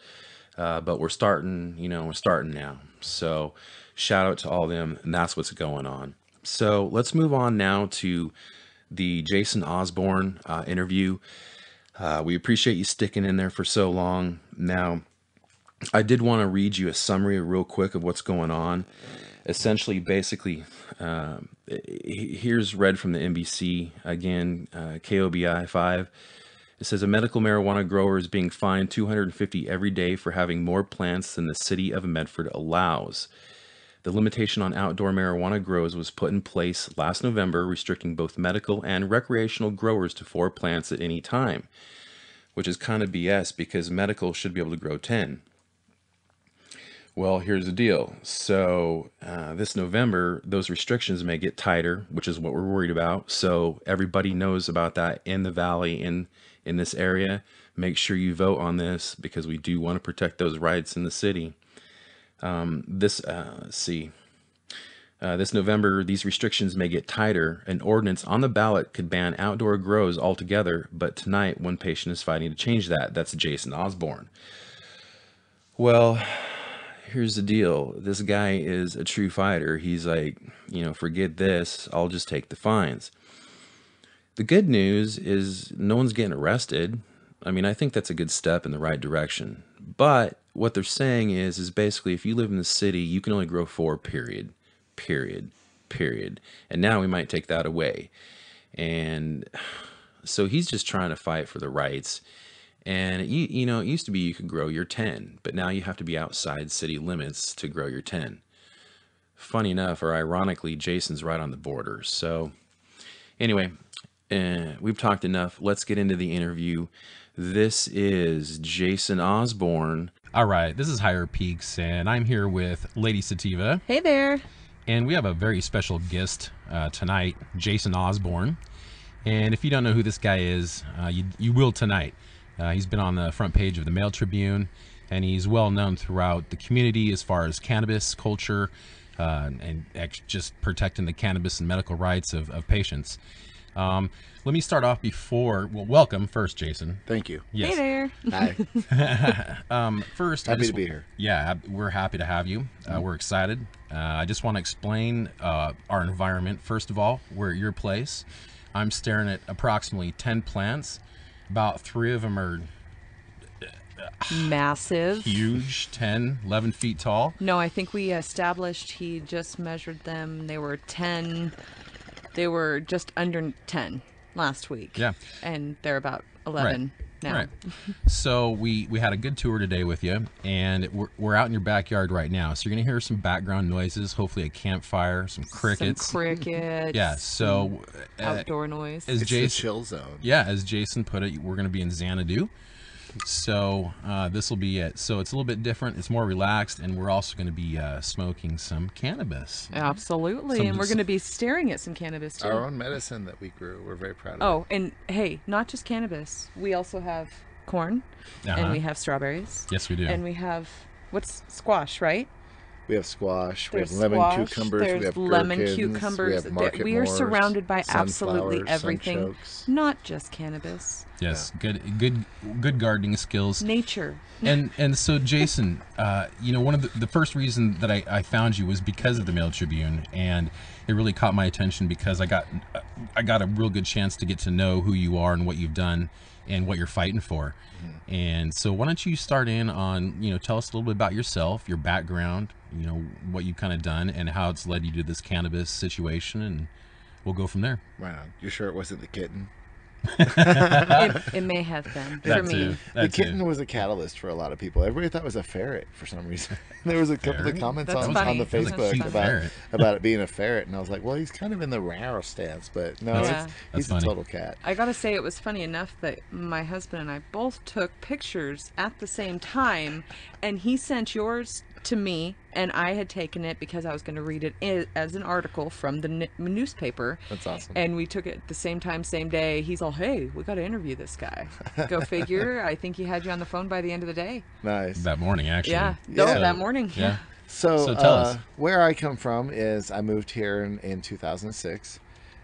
Uh, but we're starting, you know, we're starting now. So shout out to all of them, and that's what's going on. So let's move on now to the Jason Osborne uh, interview. Uh, we appreciate you sticking in there for so long. Now, I did want to read you a summary real quick of what's going on. Essentially, basically, um, here's read from the NBC again, uh, KOBI 5. It says a medical marijuana grower is being fined 250 every day for having more plants than the city of Medford allows. The limitation on outdoor marijuana grows was put in place last November, restricting both medical and recreational growers to four plants at any time, which is kind of BS because medical should be able to grow 10. Well, here's the deal. So, uh, this November, those restrictions may get tighter, which is what we're worried about. So, everybody knows about that in the valley, in in this area. Make sure you vote on this because we do want to protect those rights in the city. Um, this, uh, let's see. Uh, this November, these restrictions may get tighter. An ordinance on the ballot could ban outdoor grows altogether, but tonight one patient is fighting to change that. That's Jason Osborne. Well, here's the deal. This guy is a true fighter. He's like, you know, forget this. I'll just take the fines. The good news is no one's getting arrested. I mean, I think that's a good step in the right direction. But what they're saying is is basically if you live in the city, you can only grow four period. Period. Period. And now we might take that away. And so he's just trying to fight for the rights. And you you know, it used to be you could grow your 10, but now you have to be outside city limits to grow your 10. Funny enough, or ironically, Jason's right on the border. So anyway, uh, we've talked enough. Let's get into the interview. This is Jason Osborne. All right, this is Higher Peaks, and I'm here with Lady Sativa. Hey there. And we have a very special guest uh, tonight, Jason Osborne. And if you don't know who this guy is, uh, you, you will tonight. Uh, he's been on the front page of the Mail Tribune, and he's well known throughout the community as far as cannabis culture uh, and just protecting the cannabis and medical rights of, of patients. Um, let me start off before. Well, welcome first, Jason. Thank you. Yes. Hey there. Hi. um, first, happy just, to be here. Yeah, we're happy to have you. Uh, mm-hmm. we're excited. Uh, I just want to explain uh, our environment. First of all, we're at your place. I'm staring at approximately 10 plants. About three of them are massive huge 10 11 feet tall no i think we established he just measured them they were 10 they were just under 10 last week. Yeah. And they're about 11 right. Now. Right. so we we had a good tour today with you, and we're, we're out in your backyard right now. So you're gonna hear some background noises, hopefully a campfire, some crickets. Some crickets. Yeah. So uh, outdoor noise. As it's Jason, chill zone. Yeah, as Jason put it, we're gonna be in Xanadu. So uh, this will be it. So it's a little bit different. It's more relaxed, and we're also going to be uh, smoking some cannabis. Absolutely, some, and we're going to be staring at some cannabis too. Our own medicine that we grew. We're very proud of. Oh, it. and hey, not just cannabis. We also have corn, uh-huh. and we have strawberries. Yes, we do. And we have what's squash, right? We have squash. There's we have lemon squash, cucumbers. There's we have lemon gherkins, cucumbers. We, have we are surrounded by absolutely everything, not just cannabis. Yes, yeah. good, good, good gardening skills. Nature. And and so Jason, uh, you know, one of the, the first reason that I, I found you was because of the Mail Tribune, and it really caught my attention because I got I got a real good chance to get to know who you are and what you've done and what you're fighting for. Mm-hmm. And so why don't you start in on, you know, tell us a little bit about yourself, your background, you know, what you've kind of done and how it's led you to this cannabis situation and we'll go from there. Right on. You sure it wasn't the kitten? it, it, may have been that for me. the kitten was a catalyst for a lot of people. Everybody thought it was a ferret for some reason. there was a couple ferret? of comments on, on, the Facebook about about it being a ferret, and I was like, well, he's kind of in the rare stance, but no, yeah. he's funny. a total cat. I gotta say, it was funny enough that my husband and I both took pictures at the same time, and he sent yours to me, and I had taken it because I was going to read it as an article from the newspaper. That's awesome. And we took it at the same time, same day. He's all, "Hey, we got to interview this guy." Go figure. I think he had you on the phone by the end of the day. Nice. That morning, actually. Yeah. yeah. No, that morning. Yeah. So, so tell uh, us. where I come from is I moved here in, in 2006,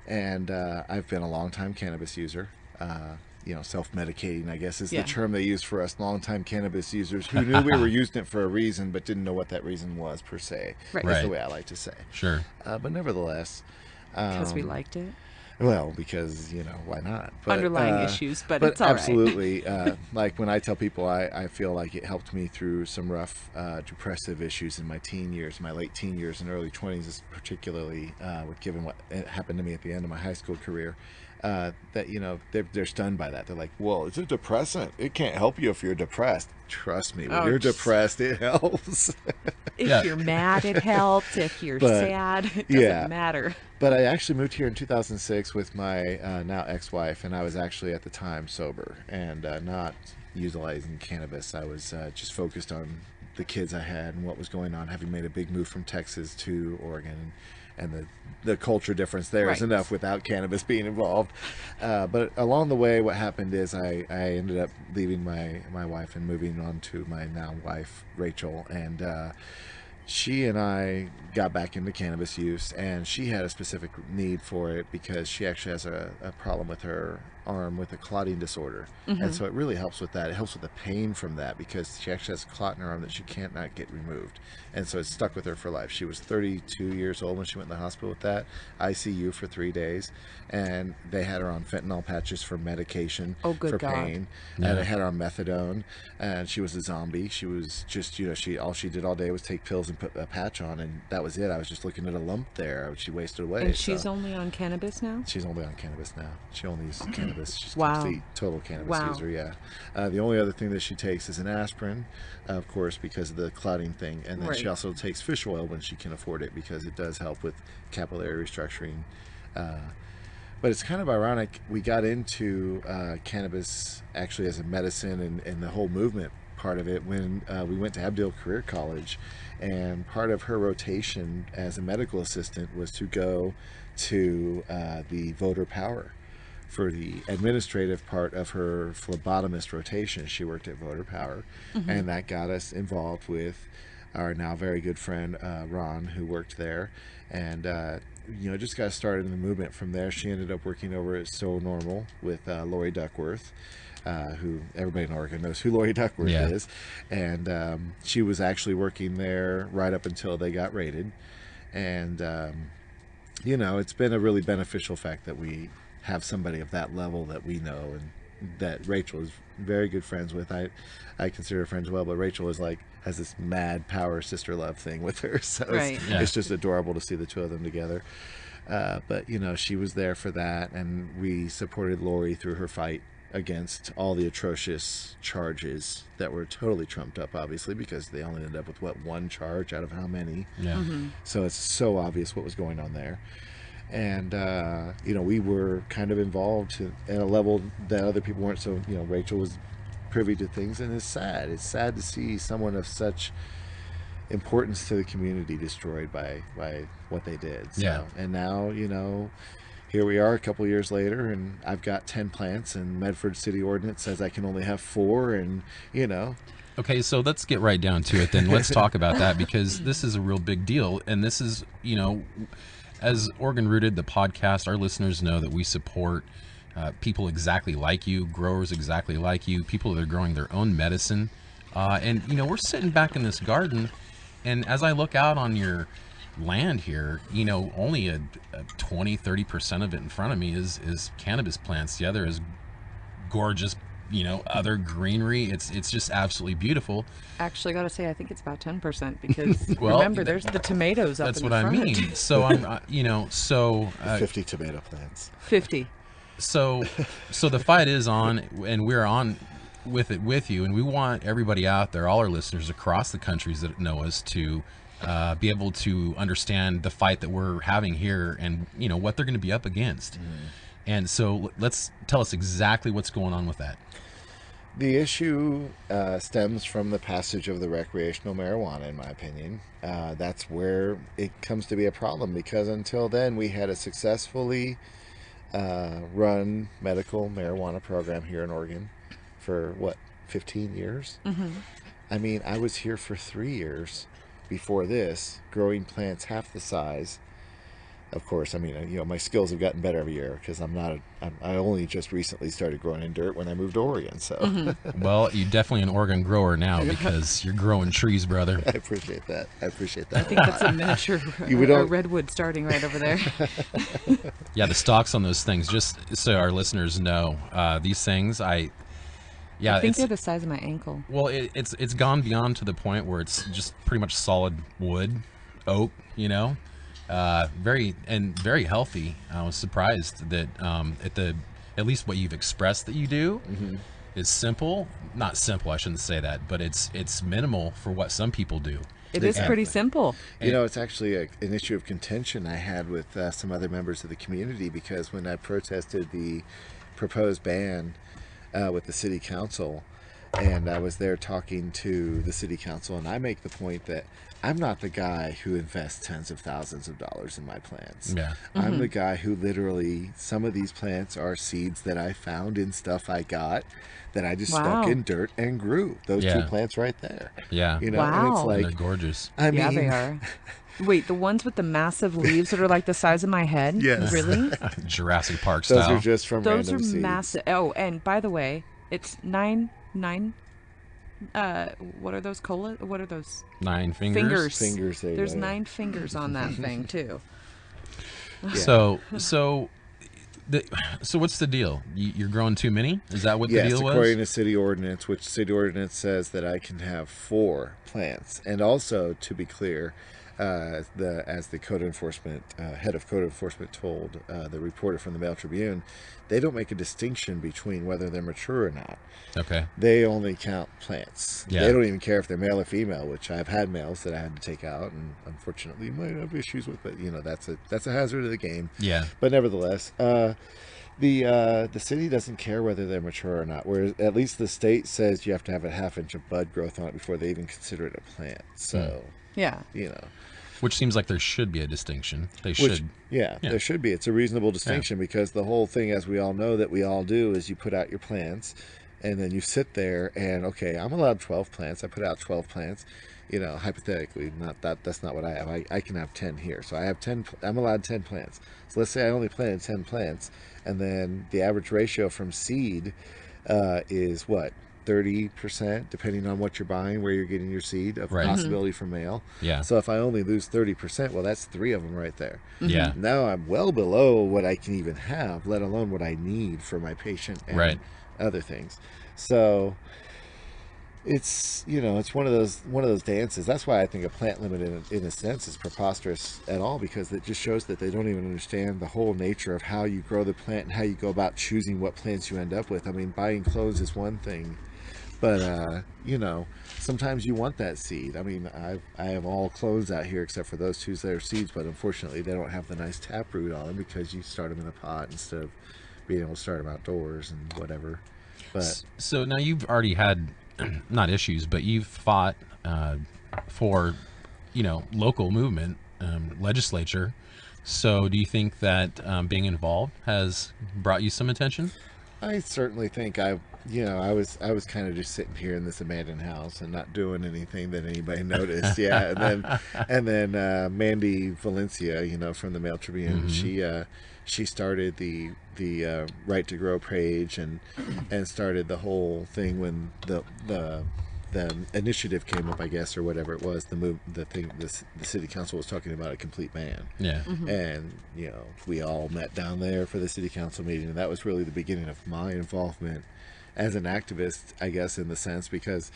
and uh, I've been a long time cannabis user. Uh, you know, self-medicating, I guess is yeah. the term they use for us long-time cannabis users who knew we were using it for a reason, but didn't know what that reason was per se. Right. That's right. the way I like to say. Sure. Uh, but nevertheless, because um, we liked it. Well, because you know why not? But, Underlying uh, issues, but, but it's all absolutely. Right. uh, like when I tell people, I, I feel like it helped me through some rough uh, depressive issues in my teen years, my late teen years and early twenties, particularly uh, with given what happened to me at the end of my high school career uh, that you know they're, they're stunned by that. They're like, "Well, it's a depressant. It can't help you if you're depressed." Trust me, when oh, you're just... depressed, it helps. if yeah. you're mad, it helps. If you're but, sad, it doesn't yeah. matter. But I actually moved here in 2006 with my uh, now ex-wife, and I was actually at the time sober and uh, not utilizing cannabis. I was uh, just focused on the kids I had and what was going on, having made a big move from Texas to Oregon and the the culture difference there right. is enough without cannabis being involved. Uh, but along the way, what happened is I, I ended up leaving my, my wife and moving on to my now wife, Rachel. And uh, she and I got back into cannabis use, and she had a specific need for it because she actually has a, a problem with her arm with a clotting disorder. Mm-hmm. And so it really helps with that. It helps with the pain from that because she actually has a clot in her arm that she can't not get removed. And so it's stuck with her for life. She was 32 years old when she went in the hospital with that, ICU for three days. And they had her on fentanyl patches for medication oh, for God. pain. Yeah. And they had her on methadone. And she was a zombie. She was just, you know, she all she did all day was take pills and put a patch on. And that was it. I was just looking at a lump there. She wasted away. And she's so. only on cannabis now? She's only on cannabis now. She only uses cannabis cannabis. She's wow. complete total cannabis wow. user. Yeah. Uh, the only other thing that she takes is an aspirin, uh, of course, because of the clotting thing, and then right. she also takes fish oil when she can afford it because it does help with capillary restructuring. Uh, but it's kind of ironic. We got into uh, cannabis actually as a medicine and, and the whole movement part of it when uh, we went to Abdill Career College, and part of her rotation as a medical assistant was to go to uh, the voter power for the administrative part of her phlebotomist rotation. She worked at Voter Power, mm-hmm. and that got us involved with our now very good friend uh, Ron, who worked there, and uh, you know just got started in the movement from there. She ended up working over at SO NORML with uh, Lori Duckworth. Uh, who everybody in Oregon knows who Lori Duckworth yeah. is, and um, she was actually working there right up until they got raided, and um, you know it's been a really beneficial fact that we have somebody of that level that we know and that Rachel is very good friends with. I I consider her friends well, but Rachel is like has this mad power sister love thing with her. So right. it's, yeah. it's, just adorable to see the two of them together. Uh, but you know, she was there for that, and we supported Lori through her fight against all the atrocious charges that were totally trumped up, obviously, because they only ended up with what one charge out of how many. Yeah. Mm-hmm. So it's so obvious what was going on there and uh, you know we were kind of involved at a level that other people weren't. So you know rachel was privy to things. And it's sad. It's sad to see someone of such importance to the community destroyed by by what they did. So, yeah. and now you know here we are a couple years later and i've got 10 plants and medford city ordinance says i can only have four and you know. Okay, so let's get right down to it then. Let's talk about that because this is a real big deal. And this is, you know, as Oregon Rooted, the podcast, our listeners know that we support uh, people exactly like you, growers exactly like you, people that are growing their own medicine. Uh, and, you know, we're sitting back in this garden, and as I look out on your land here, you know, only a, a 20, 30% of it in front of me is, is cannabis plants. The other is gorgeous you know other greenery. It's it's just absolutely beautiful. Actually got to say i think it's about 10% because well, remember there's the tomatoes up there. that's what i mean. So i'm uh, you know so uh, 50 tomato plants. 50 so so the fight is on and we're on with it with you and we want everybody out there all our listeners across the countries that know us to uh, be able to understand the fight that we're having here and you know what they're going to be up against. Mm. And so let's tell us exactly what's going on with that. The issue uh, stems from the passage of the recreational marijuana, in my opinion. Uh, that's where it comes to be a problem because until then we had a successfully uh, run medical marijuana program here in Oregon for what 15 years. Mm-hmm. I mean, I was here for three years before this, growing plants half the size of course, I mean, you know, my skills have gotten better every year because I'm not. A, I'm, I only just recently started growing in dirt when I moved to Oregon. So, mm-hmm. well, you're definitely an Oregon grower now because you're growing trees, brother. I appreciate that. I appreciate that. I think that's a miniature you a, a redwood starting right over there. yeah, the stalks on those things. Just so our listeners know, uh, these things, I yeah, I think they're the size of my ankle. Well, it, it's it's gone beyond to the point where it's just pretty much solid wood, oak. You know, uh, very and very healthy. I was surprised that um, at the at least what you've expressed that you do mm-hmm. is simple. Not simple, I shouldn't say that, but it's it's minimal for what some people do. It is pretty simple. You know, it's actually a, an issue of contention I had with uh, some other members of the community because when I protested the proposed ban uh, with the city council, and I was there talking to the city council, and I make the point that I'm not the guy who invests tens of thousands of dollars in my plants. Yeah. Mm-hmm. I'm the guy who literally some of these plants are seeds that I found in stuff I got that I just wow. stuck in dirt and grew. Those yeah. two plants right there. Yeah. You know, wow. and it's like and they're gorgeous. I mean, yeah, they are. Wait, the ones with the massive leaves that are like the size of my head? Yes. Really? Jurassic Park style. Those are just from Those are seeds. massive. Oh, and by the way, it's nine nine uh, what are those cola? What are those? Nine fingers. Fingers. Fingers. There There's nine fingers on that thing too. Yeah. So so. The, so what's the deal? You, are growing too many? Is that what yes, the deal was? according to city ordinance, which city ordinance says that I can have four plants, and also to be clear, uh, the as the code enforcement uh, head of code enforcement told uh, the reporter from the Mail Tribune, they don't make a distinction between whether they're mature or not. Okay. They only count plants. Yeah. They don't even care if they're male or female, which I've had males that I had to take out, and unfortunately might have issues with. But you know that's a that's a hazard of the game. Yeah. But nevertheless. Uh, the uh, the city doesn't care whether they're mature or not. Whereas at least the state says you have to have a half inch of bud growth on it before they even consider it a plant. So mm. yeah, you know, which seems like there should be a distinction. They should. Yeah, yeah, there should be. It's a reasonable distinction yeah. because the whole thing, as we all know, that we all do is you put out your plants and then you sit there and, okay, I'm allowed 12 plants. I put out 12 plants. You know, hypothetically, not that that's not what I have. I, I can have 10 here. So I have 10, I'm allowed 10 plants. So let's say I only planted 10 plants and then the average ratio from seed uh, is what? 30% depending on what you're buying where you're getting your seed of right. possibility mm-hmm. for male yeah so if i only lose 30% well that's three of them right there mm-hmm. yeah now i'm well below what i can even have let alone what i need for my patient and right. other things so it's you know it's one of those one of those dances that's why i think a plant limit in, in a sense is preposterous at all because it just shows that they don't even understand the whole nature of how you grow the plant and how you go about choosing what plants you end up with i mean buying clothes is one thing but uh, you know, sometimes you want that seed. I mean, I I have all clones out here except for those two that are seeds, but unfortunately they don't have the nice taproot on them because you start them in a pot instead of being able to start them outdoors and whatever. But so now you've already had not issues, but you've fought uh, for you know local movement um, legislature. So do you think that um, being involved has brought you some attention? I certainly think I you know, I was I was kind of just sitting here in this abandoned house and not doing anything that anybody noticed. Yeah, and then and then uh, Mandy Valencia, you know, from the Mail Tribune, mm-hmm. she uh, she started the the uh, Right to Grow page and and started the whole thing when the the the initiative came up, I guess, or whatever it was, the move, the thing, the, the city council was talking about a complete ban. Yeah. Mm-hmm. And, you know, we all met down there for the city council meeting, and that was really the beginning of my involvement as an activist, I guess, in the sense, because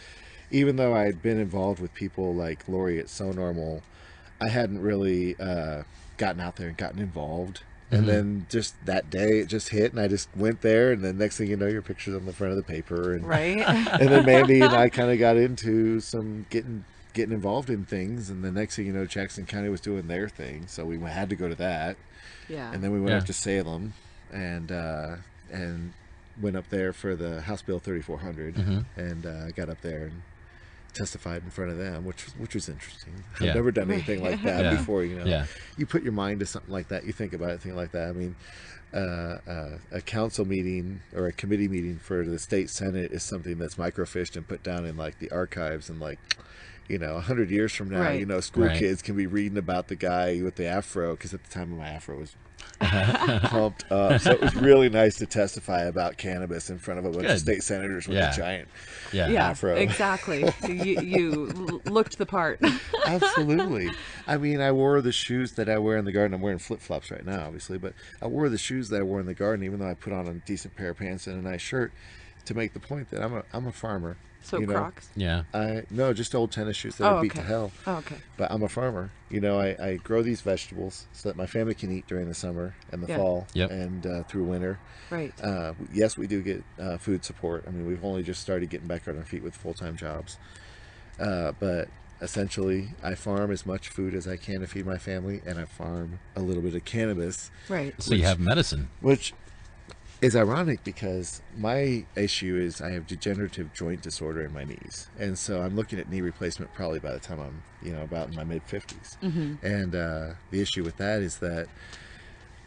even though I had been involved with people like Lori at SO NORML, I hadn't really uh, gotten out there and gotten involved. And mm-hmm. then just that day, it just hit, and I just went there. And then next thing you know, your picture's on the front of the paper, and right. and then Mandy and I kind of got into some getting getting involved in things. And the next thing you know, Jackson County was doing their thing, so we had to go to that. Yeah. And then we went yeah. up to Salem, and uh, and went up there for the House Bill 3400, mm-hmm. and uh, got up there and testified in front of them, which which was interesting. I've never done anything like that yeah. before. You know, yeah. you put your mind to something like that, you think about it, thing like that. I mean, uh, uh, a council meeting or a committee meeting for the state senate is something that's microfiched and put down in like the archives and like you know, a hundred years from now, right. you know, school right. kids can be reading about the guy with the afro because at the time my afro was Uh-huh. pumped up. So it was really nice to testify about cannabis in front of a bunch Good. of state senators with yeah. a giant yeah. yeah afro. Exactly. you, you looked the part. Absolutely. I mean, I wore the shoes that I wear in the garden. I'm wearing flip flops right now, obviously, but I wore the shoes that I wore in the garden, even though I put on a decent pair of pants and a nice shirt, to make the point that I'm a I'm a farmer. So you know, Crocs? Yeah. I no, just old tennis shoes that oh, I beat okay. to hell. Oh, okay. But I'm a farmer. You know, I, I grow these vegetables so that my family can eat during the summer and the yeah. fall yep. and uh, through winter. Right. Uh, yes, we do get uh, food support. I mean, we've only just started getting back on our feet with full time jobs. Uh, but essentially, I farm as much food as I can to feed my family, and I farm a little bit of cannabis. Right. So which, you have medicine. Which is ironic because my issue is I have degenerative joint disorder in my knees, and so I'm looking at knee replacement probably by the time I'm you know about in my mid 50s. Mm-hmm. And uh, the issue with that is that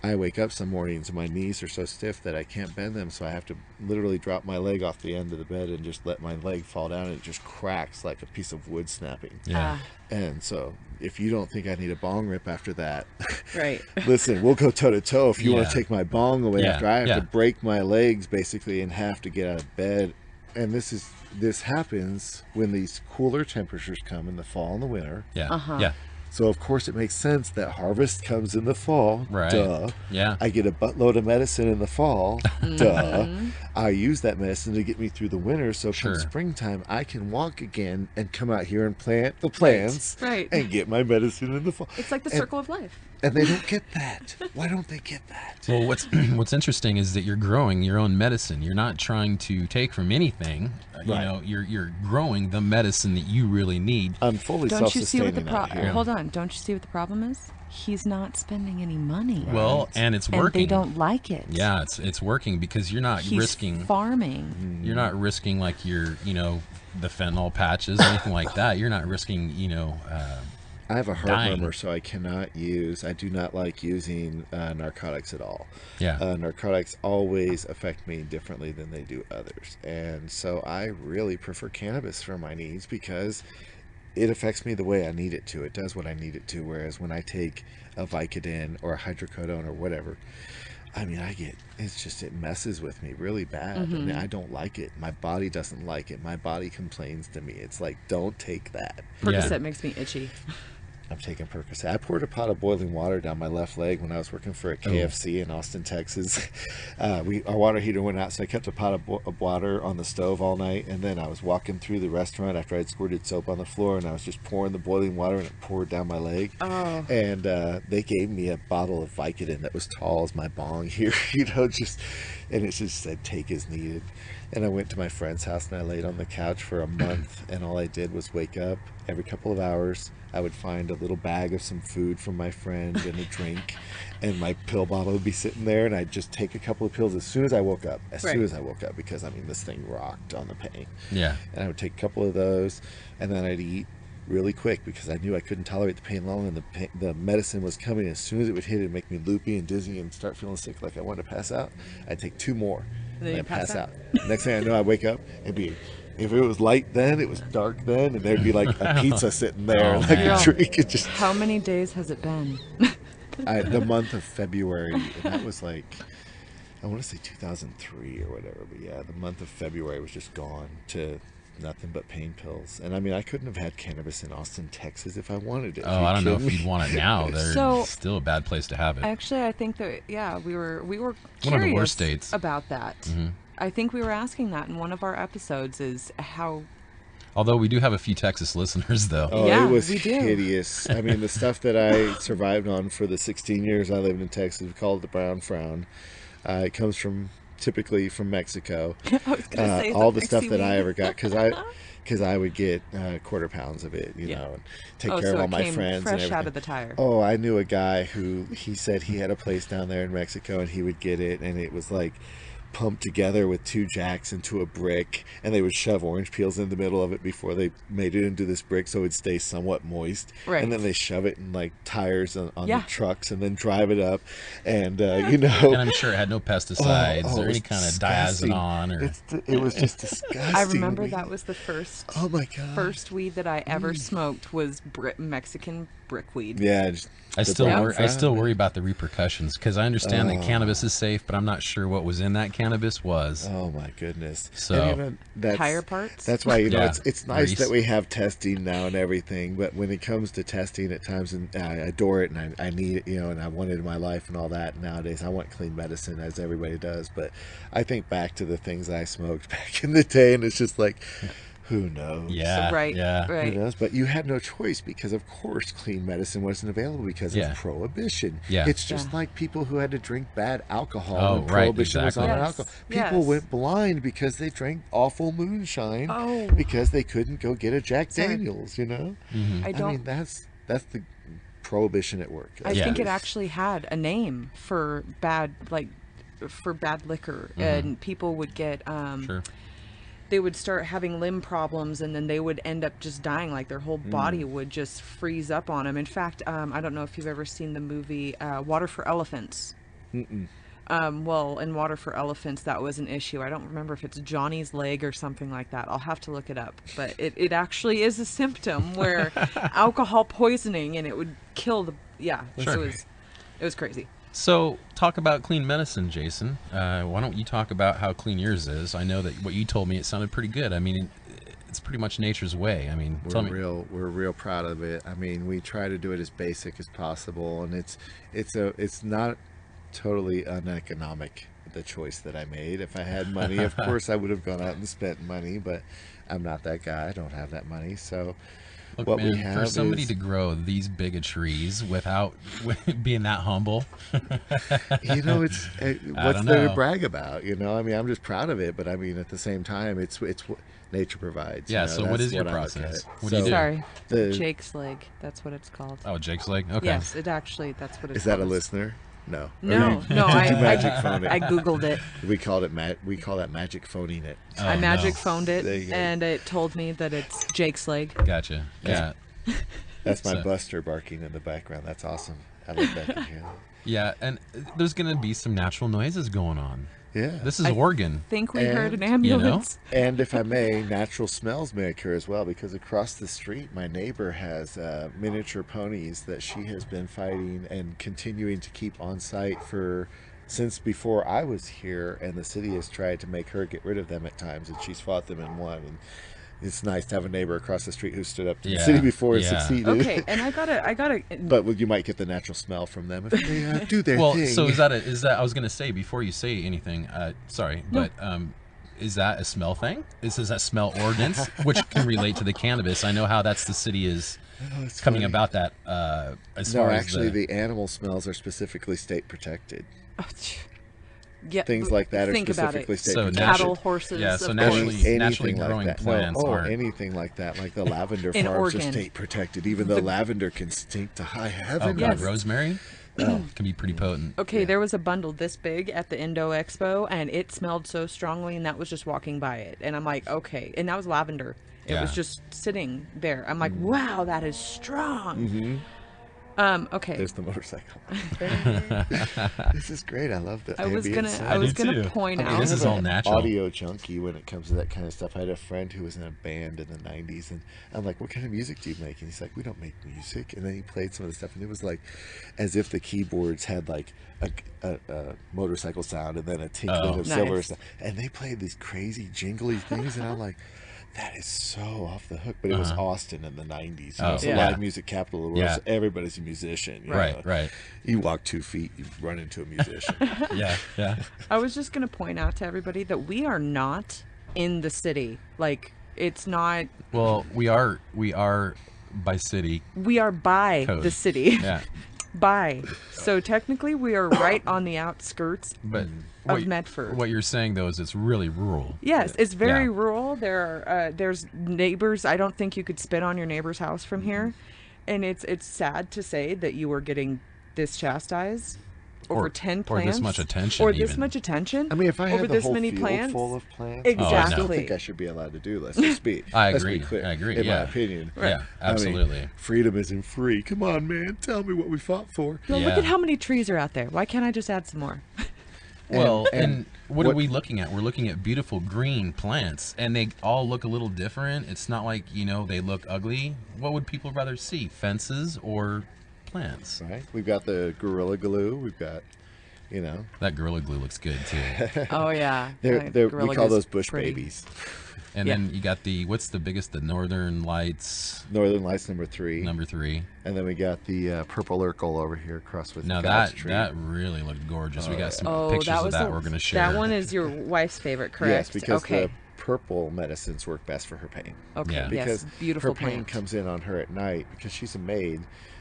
I wake up some mornings and my knees are so stiff that I can't bend them, so I have to literally drop my leg off the end of the bed and just let my leg fall down, and it just cracks like a piece of wood snapping. Yeah. Uh, and so, if you don't think I need a bong rip after that, right? listen, we'll go toe to toe. If you yeah. want to take my bong away yeah. after I have yeah. to break my legs basically and have to get out of bed, and this is this happens when these cooler temperatures come in the fall and the winter. Yeah. Uh-huh. Yeah. So of course it makes sense that harvest comes in the fall. Right. Duh. Yeah. I get a buttload of medicine in the fall. Mm-hmm. Duh. I use that medicine to get me through the winter. So sure. come springtime, I can walk again and come out here and plant the plants. Right. And get my medicine in the fall. It's like the and, circle of life and they don't get that. Why don't they get that? Well, what's what's interesting is that you're growing your own medicine. You're not trying to take from anything. Right. You know, you're you're growing the medicine that you really need. I'm fully don't you see what the problem? Hold on, don't you see what the problem is? He's not spending any money. Well, and it's working. And they don't like it. Yeah, it's it's working because you're not He's risking farming. You're not risking like your you know the fentanyl patches or anything like that. You're not risking you know. Uh, I have a heart dying. murmur, so I cannot use. I do not like using uh, narcotics at all. Yeah, uh, narcotics always affect me differently than they do others, and so I really prefer cannabis for my needs because it affects me the way I need it to. It does what I need it to. Whereas when I take a Vicodin or a hydrocodone or whatever, I mean, I get it's just it messes with me really bad. Mm-hmm. I mean, I don't like it. My body doesn't like it. My body complains to me. It's like, don't take that. Percocet yeah. makes me itchy. I'm taking Percocet. I poured a pot of boiling water down my left leg when I was working for a KFC oh. in Austin, Texas. Uh, we our water heater went out, so I kept a pot of, bo- of, water on the stove all night. And then I was walking through the restaurant after I'd squirted soap on the floor, and I was just pouring the boiling water, and it poured down my leg. Oh. And uh, they gave me a bottle of Vicodin that was tall as my bong here, you know, just and it just said "take as needed." And I went to my friend's house and I laid on the couch for a month, and all I did was wake up every couple of hours I would find a little bag of some food from my friend and a drink, and my pill bottle would be sitting there, and I'd just take a couple of pills as soon as I woke up. As right. soon as I woke up, because I mean, this thing rocked on the pain. Yeah. And I would take a couple of those, and then I'd eat really quick because I knew I couldn't tolerate the pain long, and the pain, the medicine was coming. As soon as it would hit, it'd make me loopy and dizzy and start feeling sick, like I wanted to pass out. I'd take two more. And then you pass, pass out. out. Next thing I know, I wake up and be if it was light then, it was dark then, and there'd be like a pizza sitting there, oh, like man. a drink. It just. How many days has it been? I, the month of February, and that was like, I want to say 2003 or whatever, but yeah, the month of February was just gone to nothing but pain pills. And I mean, I couldn't have had cannabis in Austin, Texas if I wanted it. Oh, I don't know if you'd want it now. There's so, still a bad place to have it. Actually, I think that yeah, we were we were one of the worst states about that. Mm-hmm. I think we were asking that in one of our episodes is how Although we do have a few Texas listeners, though. Oh, yeah, it was hideous. I mean, the stuff that I survived on for the 16 years I lived in Texas, we call it the brown frown. Uh, it comes from typically from Mexico. uh, all the stuff that I ever got, because I. Because I would get uh, quarter pounds of it, you yeah. know, and take oh, care so of all my friends. Fresh and everything. out of the tire. Oh, I knew a guy who he said he had a place down there in Mexico, and he would get it, and it was like pumped together with two jacks into a brick, and they would shove orange peels in the middle of it before they made it into this brick, so it would stay somewhat moist. Right. And then they shove it in like tires on, on yeah. the trucks, and then drive it up, and uh, you know. And I'm sure it had no pesticides oh, oh, or any kind of diazinon or. it was just disgusting. I remember that was the first. Oh my god. First weed that I ever mm. smoked was Brit- Mexican brickweed. Yeah. Just, I still worry, I still worry about the repercussions because I understand oh. that cannabis is safe, but I'm not sure what was in that cannabis was. Oh my goodness! So you that's, tire parts. That's why you know yeah. it's it's nice Grease. that we have testing now and everything, but when it comes to testing, at times and I adore it and I, I need it, you know, and I want it in my life and all that. Nowadays, I want clean medicine as everybody does, but I think back to the things I smoked back in the day, and it's just like who knows? Yeah, right, yeah, right. Who knows? But you had no choice because, of course, clean medicine wasn't available because yeah. of prohibition. Yeah, it's just yeah. like people who had to drink bad alcohol. Oh, when prohibition right, exactly. was on yes. alcohol. People yes. went blind because they drank awful moonshine oh. because they couldn't go get a Jack Daniels. You know, mm-hmm. I don't. I mean, that's that's the prohibition at work. I think it actually had a name for bad, like for bad liquor, mm-hmm. and people would get. Um, sure they would start having limb problems and then they would end up just dying like their whole body mm. would just freeze up on them in fact um, i don't know if you've ever seen the movie uh, water for elephants. Um, well in water for elephants that was an issue. I don't remember if it's johnny's leg or something like that. I'll have to look it up. But it, it actually is a symptom where alcohol poisoning and it would kill the yeah sure. it was it was crazy so, talk about clean medicine, Jason. Uh, why don't you talk about how clean yours is? I know that what you told me it sounded pretty good. I mean, it's pretty much nature's way. I mean, we're real we're real proud of it. I mean, we try to do it as basic as possible, and it's it's a it's not totally uneconomic the choice that I made. If I had money, of course, I would have gone out and spent money, but I'm not that guy. I don't have that money, so Look, what man, we have for somebody is... to grow these big of trees without being that humble. you know, it's eh, it, what's there know. to brag about? You know, I mean, I'm just proud of it, but I mean, at the same time, it's it's what nature provides. Yeah. You know? So, what is your process? What so, do you do? Sorry, the, Jake's leg. That's what it's called. Oh, Jake's leg. Okay. Yes, it actually. That's what it's. Is that a listener? No. No, no. I, magic phone it. I googled it. We called it ma- we call that magic phoning it. Oh, I magic no. phoned it, and it told me that it's Jake's leg. Gotcha. Yeah. That's my so. Buster barking in the background. That's awesome. I love that. Yeah, and there's gonna be some natural noises going on. Yeah. This is Oregon. I Oregon. think we and, heard an ambulance. You know? and if I may, natural smells may occur as well because across the street, my neighbor has uh, miniature ponies that she has been fighting and continuing to keep on site for since before I was here, and the city has tried to make her get rid of them at times, and she's fought them and won. And it's nice to have a neighbor across the street who stood up to yeah. the city before yeah. and succeeded. Okay, and I gotta, I gotta. but you might get the natural smell from them if they uh, do their well, thing. Well, so is that a, is that I was gonna say before you say anything? Uh, sorry, no. but um, is that a smell thing? Is is that smell ordinance, which can relate to the cannabis? I know how that's the city is. Oh, coming funny. about that uh, as no, far actually, the... the animal smells are specifically state protected. Oh, yeah, things like that are specifically state so cattle, horses. Yeah, so naturally, anything naturally like growing that. plants no, oh, are anything like that, like the lavender farms are state protected. Even though the... lavender can stink to high heaven. Oh god, yes. rosemary. Oh. can be pretty potent. Okay, yeah. there was a bundle this big at the Indo Expo, and it smelled so strongly, and that was just walking by it, and I'm like, okay, and that was lavender. It yeah. was just sitting there. I'm like, mm. wow, that is strong. Mm-hmm. Um, okay. There's the motorcycle. this is great. I love the. I was gonna. Sound. I was gonna point I mean, out. This is all natural. Audio junkie when it comes to that kind of stuff. I had a friend who was in a band in the '90s, and I'm like, "What kind of music do you make?" And he's like, "We don't make music." And then he played some of the stuff, and it was like, as if the keyboards had like a, a, a motorcycle sound and then a tinkling oh. of nice. silver stuff, and they played these crazy jingly things, and I'm like that is so off the hook. But it uh-huh. was Austin in the '90s. You oh, know, it's yeah. live music capital of the world. Yeah. So everybody's a musician. right, know? right. You walk two feet, you run into a musician. yeah, yeah. I was just gonna point out to everybody that we are not in the city. Like it's not. Well, we are. We are by city. We are by code. the city. Yeah. by. So technically, we are right on the outskirts. But of what, Medford. What you're saying though is it's really rural. Yes, it's very yeah. rural. There are uh, there's neighbors. I don't think you could spit on your neighbor's house from here, and it's it's sad to say that you are getting this chastised over or, 10 plants or this much attention or even. this much attention i mean if i over had this whole many field plants full of plants exactly i still think i should be allowed to do this let's be i agree let's be clear. i agree in yeah. my opinion right. yeah absolutely I mean, freedom isn't free come on man tell me what we fought for well, yeah. look at how many trees are out there why can't i just add some more well and, and what, what, are we looking at? We're looking at beautiful green plants, and they all look a little different. It's not like you know they look ugly. What would people rather see, fences or plants? Right. We've got the gorilla glue. We've got, you know, that gorilla glue looks good too. oh yeah, they're, they're, we call those bush pretty. babies. And yeah. then you got the what's the biggest? The Northern Lights. Northern Lights number three. Number three. And then we got the uh, purple Urkel over here across with. Now that tree. that really looked gorgeous. Oh, we got some oh, pictures that of that we're gonna share. That one is your wife's favorite, correct? Yes, because okay. the purple medicines work best for her pain. Okay. Yeah. Because yes, beautiful her pain plant. comes in on her at night because she's a maid.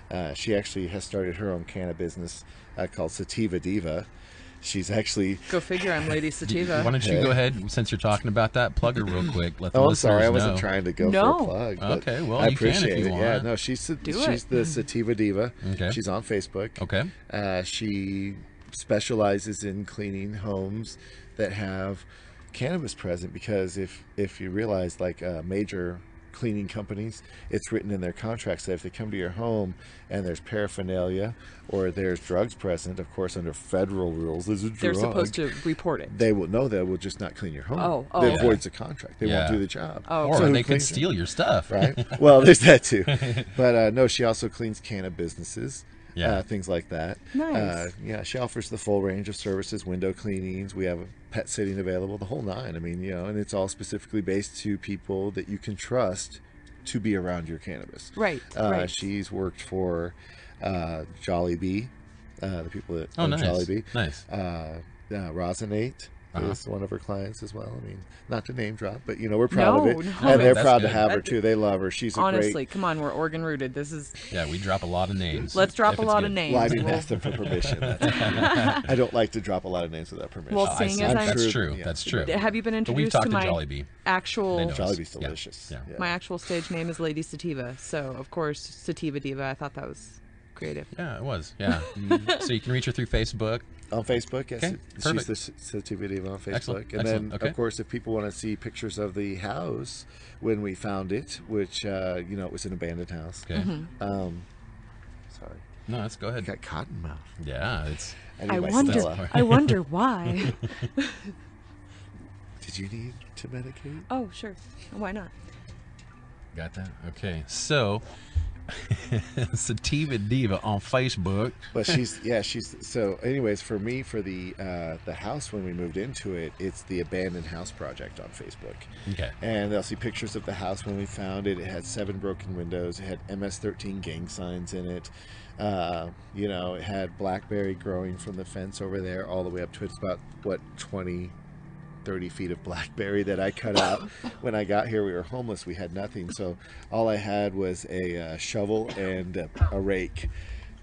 Uh, she actually has started her own canna business uh, called Sativa Diva She's actually go figure. I'm Lady Sativa. Why don't you go ahead since you're talking about that? Plug her real quick. Let the oh, I'm sorry, I wasn't know. trying to go no. for a plug. okay, well, I appreciate it. Want. Yeah, no, she's Do she's it. the Sativa Diva. Okay, she's on Facebook. Okay, uh, she specializes in cleaning homes that have cannabis present because if if you realize like a major cleaning companies, it's written in their contracts that if they come to your home and there's paraphernalia or there's drugs present, of course, under federal rules, there's a drug. They're supposed to report it. They will know they will just not clean your home. Oh, oh they okay. avoids the contract. They yeah. won't do the job. Oh, or so they could steal your stuff. Right. well, there's that too. But uh, no, she also cleans canna businesses yeah. Uh, things like that. Nice. Uh, yeah, she offers the full range of services, window cleanings. We have pet sitting available, the whole nine. I mean, you know, and it's all specifically based to people that you can trust to be around your cannabis. Right. Uh, right. She's worked for uh, Jollibee, uh, the people that oh, own nice. Jollibee. Nice. Uh, Rosinate uh-huh. is one of her clients as well. I mean, not to name drop, but you know we're proud no, of it, no, and they're proud good. to have her too. They love her. She's honestly, great... come on, we're Oregon Rooted. This is yeah, we drop a lot of names. Let's drop a lot good. of names. Well, I didn't ask them for permission. I don't like to drop a lot of names without permission. Well, seeing as I'm that's true. Yeah. That's true. Have you been introduced to, to my Jollibee. actual? Jollibee's delicious. Yeah. Yeah. My actual stage name is Lady Sativa, so of course Sativa Diva. I thought that was creative. Yeah, it was. Yeah. Mm-hmm. so you can reach her through Facebook. On Facebook, yes. Okay, She's the Sativa Diva on Facebook. Excellent. And Excellent. then, okay. of course, if people want to see pictures of the house when we found it, which, uh, you know, it was an abandoned house. Okay. Mm-hmm. Um, sorry. No, let's go ahead. You got cotton mouth. Yeah, it's. I, I wonder. I wonder why. Did you need to medicate? Oh, sure. Why not? Got that? Okay. So, Sativa Diva on Facebook. But she's yeah she's so anyways for me for the uh, the house when we moved into it it's the abandoned house project on Facebook. Okay. And they'll see pictures of the house when we found it. It had seven broken windows. It had MS13 gang signs in it. Uh, you know, it had blackberry growing from the fence over there all the way up to it's about what 20 30 feet of blackberry that I cut out. when I got here, we were homeless. We had nothing. So all I had was a uh, shovel and a, a rake.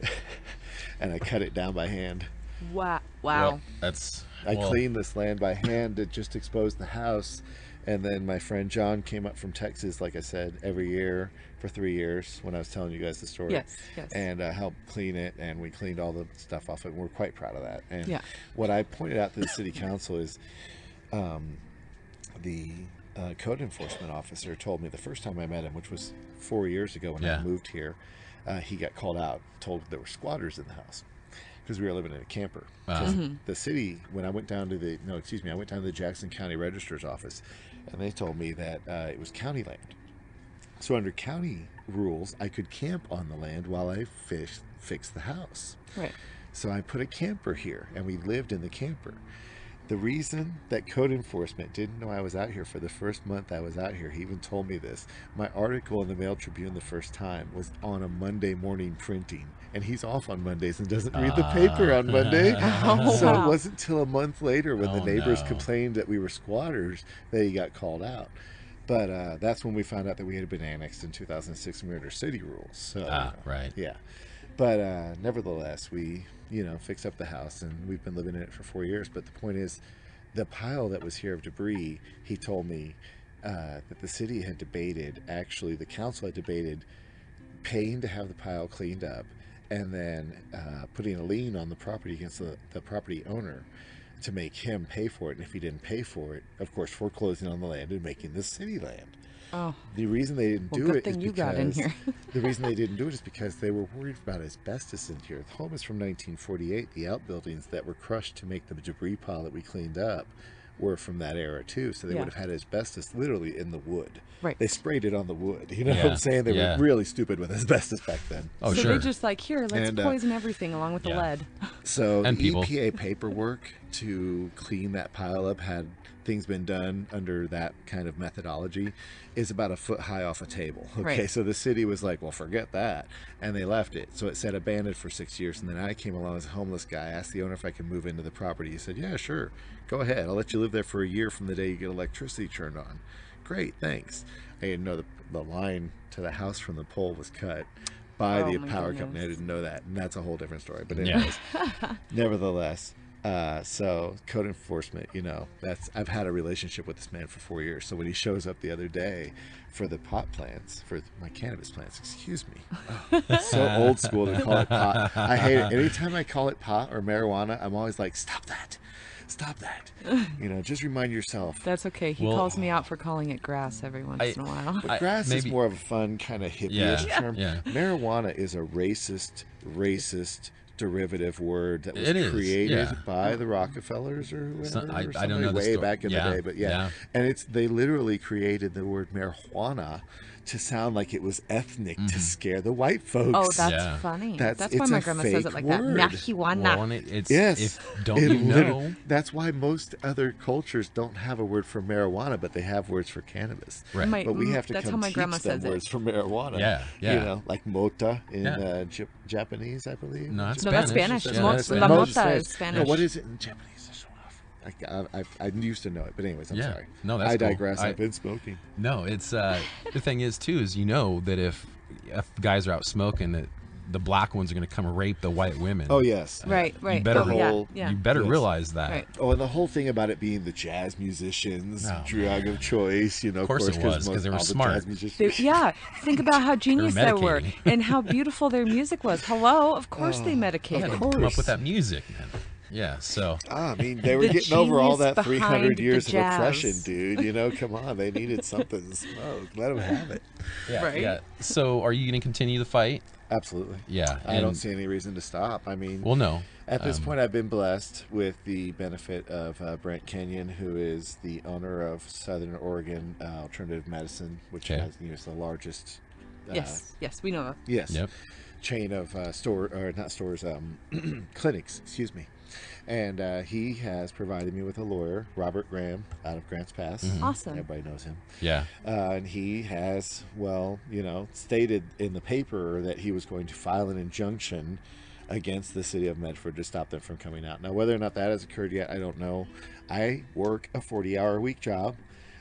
and I cut it down by hand. Wow. Wow. Well, that's. I well, cleaned this land by hand to just expose the house. And then my friend John came up from Texas, like I said, every year for three years when I was telling you guys the story. Yes, yes. And uh, helped clean it, and we cleaned all the stuff off it. And we're quite proud of that. And yeah. what I pointed out to the city council is um, the uh, code enforcement officer told me the first time I met him, which was four years ago when Yeah. I moved here, uh, he got called out, told there were squatters in the house because we were living in a camper. Wow. 'Cause The city, when I went down to the no, excuse me, I went down to the Jackson County Register's office, and they told me that uh, it was county land. So under county rules, I could camp on the land while I fish fixed the house. Right. So I put a camper here, and we lived in the camper. The reason that code enforcement didn't know I was out here for the first month I was out here, he even told me this. My article in the Mail Tribune the first time was on a Monday morning printing, and he's off on Mondays and doesn't read the paper on Monday. Oh, so wow. it wasn't until a month later when the Oh, neighbors no. complained that we were squatters that he got called out. But uh, that's when we found out that we had been annexed in 2006 and we were under city rules. So Ah, right. yeah. But uh, nevertheless, we, you know, fixed up the house and we've been living in it for four years. But the point is, the pile that was here of debris, he told me uh, that the city had debated, actually, the council had debated paying to have the pile cleaned up and then uh, putting a lien on the property against the, the property owner to make him pay for it. And if he didn't pay for it, of course, foreclosing on the land and making the city land. Oh. The reason they didn't well, do it is because the reason they didn't do it is because they were worried about asbestos in here. The home is from 1948. The outbuildings that were crushed to make the debris pile that we cleaned up were from that era too. So they yeah. would have had asbestos literally in the wood. Right. They sprayed it on the wood. You know yeah. what I'm saying? They yeah. were really stupid with asbestos back then. Oh, so sure. they just like here, let's and, uh, poison everything along with the lead. So and the people. EPA paperwork to clean that pile up had things been done under that kind of methodology is about a foot high off a table. Okay, right. so the city was like, well, forget that. And they left it. So it said abandoned for six years. And then I came along as a homeless guy, asked the owner if I could move into the property. He said, yeah, sure, go ahead. I'll let you live there for a year from the day you get electricity turned on. Great, thanks. I didn't know the, the line to the house from the pole was cut by oh the power goodness. company. I didn't know that. And that's a whole different story. But anyways, yeah. nevertheless, uh, so code enforcement, you know, that's I've had a relationship with this man for four years. So when he shows up the other day for the pot plants, for my cannabis plants, excuse me, oh, so old school to call it pot. I hate it. Anytime I call it pot or marijuana, I'm always like, stop that, stop that. You know, just remind yourself. That's okay. He well, calls me out for calling it grass every once I, in a while. But grass maybe, is more of a fun kind of hippie-ish yeah, term. Yeah. Marijuana is a racist, racist derivative word that was created yeah. by the Rockefellers or whoever, so, I, or I, don't know way back in yeah. the day, but yeah. yeah. and it's they literally created the word marijuana to sound like it was ethnic mm-hmm. to scare the white folks. Oh, that's yeah. funny. That's, that's why my grandma says it like word. that. Marijuana. Well, it, it's, yes. If, don't it you know? That's why most other cultures don't have a word for marijuana, but they have words for cannabis. Right. My, but we have to that's come teach them words it. for marijuana. Yeah, yeah. You know, like mota in yeah. uh, J- Japanese, I believe. No, that's no, Spanish. That's Spanish. Yeah, La mota is Spanish. No, what is it in Japanese? I, I, I, used to know it, but anyways, I'm yeah. sorry. No, that's I cool. digress. I, have been smoking. No, it's uh, the thing is too is you know that if if guys are out smoking that the black ones are going to come rape the white women. Oh yes, uh, right, right. You better, oh, yeah, yeah. You better yes. realize that. Right. Oh, and the whole thing about it being the jazz musicians, oh, drug of choice. You know, of course, course it was because they were smart. They, yeah, think about how genius they, they were and how beautiful their music was. Hello, of course oh, they medicated. Of course. Come up with that music, man. Yeah, so ah, I mean, they were the getting over all that 300 years of oppression, dude. You know, come on, they needed something to smoke. Let them have it. Yeah, right? yeah. So, are you going to continue the fight? Absolutely. Yeah, I don't see any reason to stop. I mean, well, no. At this um, point, I've been blessed with the benefit of uh, Brent Kenyon, who is the owner of Southern Oregon uh, Alternative Medicine, which okay. has you know, is the largest. Uh, yes, yes, we know. Yes. Yep. Chain of uh, store or not stores, um, clinics. Excuse me and uh, he has provided me with a lawyer, Robert Graham, out of Grants Pass. Mm-hmm. Awesome. Everybody knows him. Yeah. Uh, and he has, well, you know, stated in the paper that he was going to file an injunction against the city of Medford to stop them from coming out. Now, whether or not that has occurred yet, I don't know. I work a 40 hour a week job.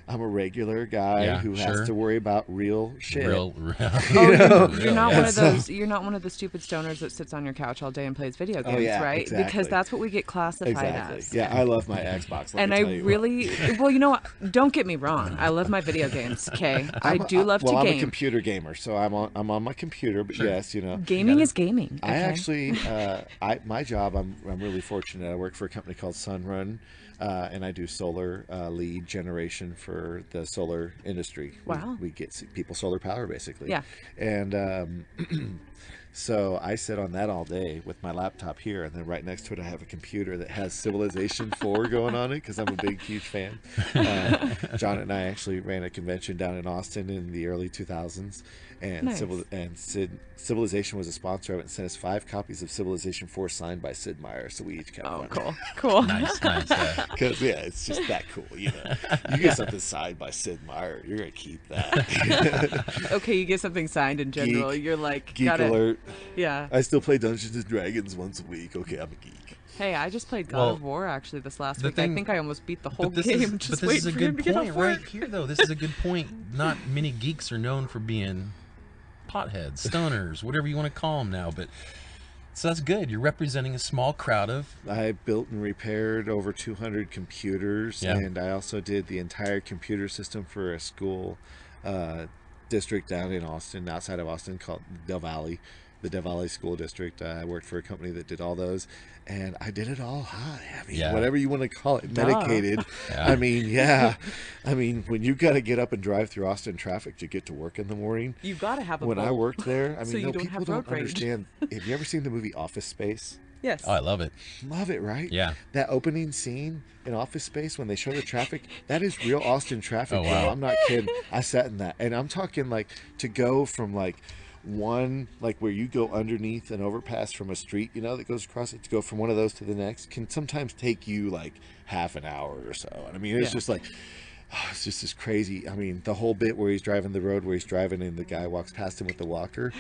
I'm a regular guy yeah, who sure. has to worry about real shit. Real, real. oh, know? you're, not one of those. You're not one of the stupid stoners that sits on your couch all day and plays video oh, games, oh, yeah, right? Exactly. Because that's what we get classified exactly. as. Yeah, I love my Xbox. and I really, well, you know what? Don't get me wrong. I love my video games. Okay, I do love well, to I'm game. I'm a computer gamer, so I'm on. I'm on my computer. But sure. yes, you know, gaming you is gaming. Okay? I actually, uh, I my job. I'm I'm really fortunate. I work for a company called Sunrun uh, and I do solar uh, lead generation for the solar industry. Wow. We, we get people solar power basically. Yeah. And um, so I sit on that all day with my laptop here, and then right next to it, I have a computer that has Civilization 4 going on it because I'm a big, huge fan. Uh, John and I actually ran a convention down in Austin in the early 2000s and nice. civil and Sid Civilization was a sponsor of it and sent us five copies of Civilization Four signed by Sid Meier, so we each got oh, one. cool, cool, nice, nice. Because yeah. yeah. it's just that cool, you know. You get something signed by Sid Meier, you're gonna keep that. okay, you get something signed in general, geek, you're like geek gotta, alert. Yeah. I still play Dungeons and Dragons once a week. Okay, I'm a geek. Hey, I just played God well, of War actually this last week. Thing, I think I almost beat the whole game. Is, just but this is a good point right here, though. This is a good point. Not many geeks are known for being potheads, stoners, whatever you want to call them now. But so that's good. You're representing a small crowd of. I built and repaired over 200 computers, yeah. and I also did the entire computer system for a school uh, district down in Austin, outside of Austin, called Del Valley. The Death School District. I worked for a company that did all those, and I did it all high. I mean, yeah. whatever you want to call it, medicated. Yeah. I mean, yeah. I mean, when you got to get up and drive through Austin traffic to get to work in the morning, you've got to have a. When boat. I worked there, I mean, so no, people don't understand. have you ever seen the movie Office Space? Yes. Oh, I love it. Love it, right? Yeah. That opening scene in Office Space when they show the traffic, that is real Austin traffic. Oh, wow. I'm not kidding. I sat in that. And I'm talking like to go from like one like where you go underneath an overpass from a street you know that goes across it to go from one of those to the next can sometimes take you like half an hour or so and i mean it's yeah. just like oh, it's just this crazy i mean the whole bit where he's driving the road where he's driving and the guy walks past him with the walker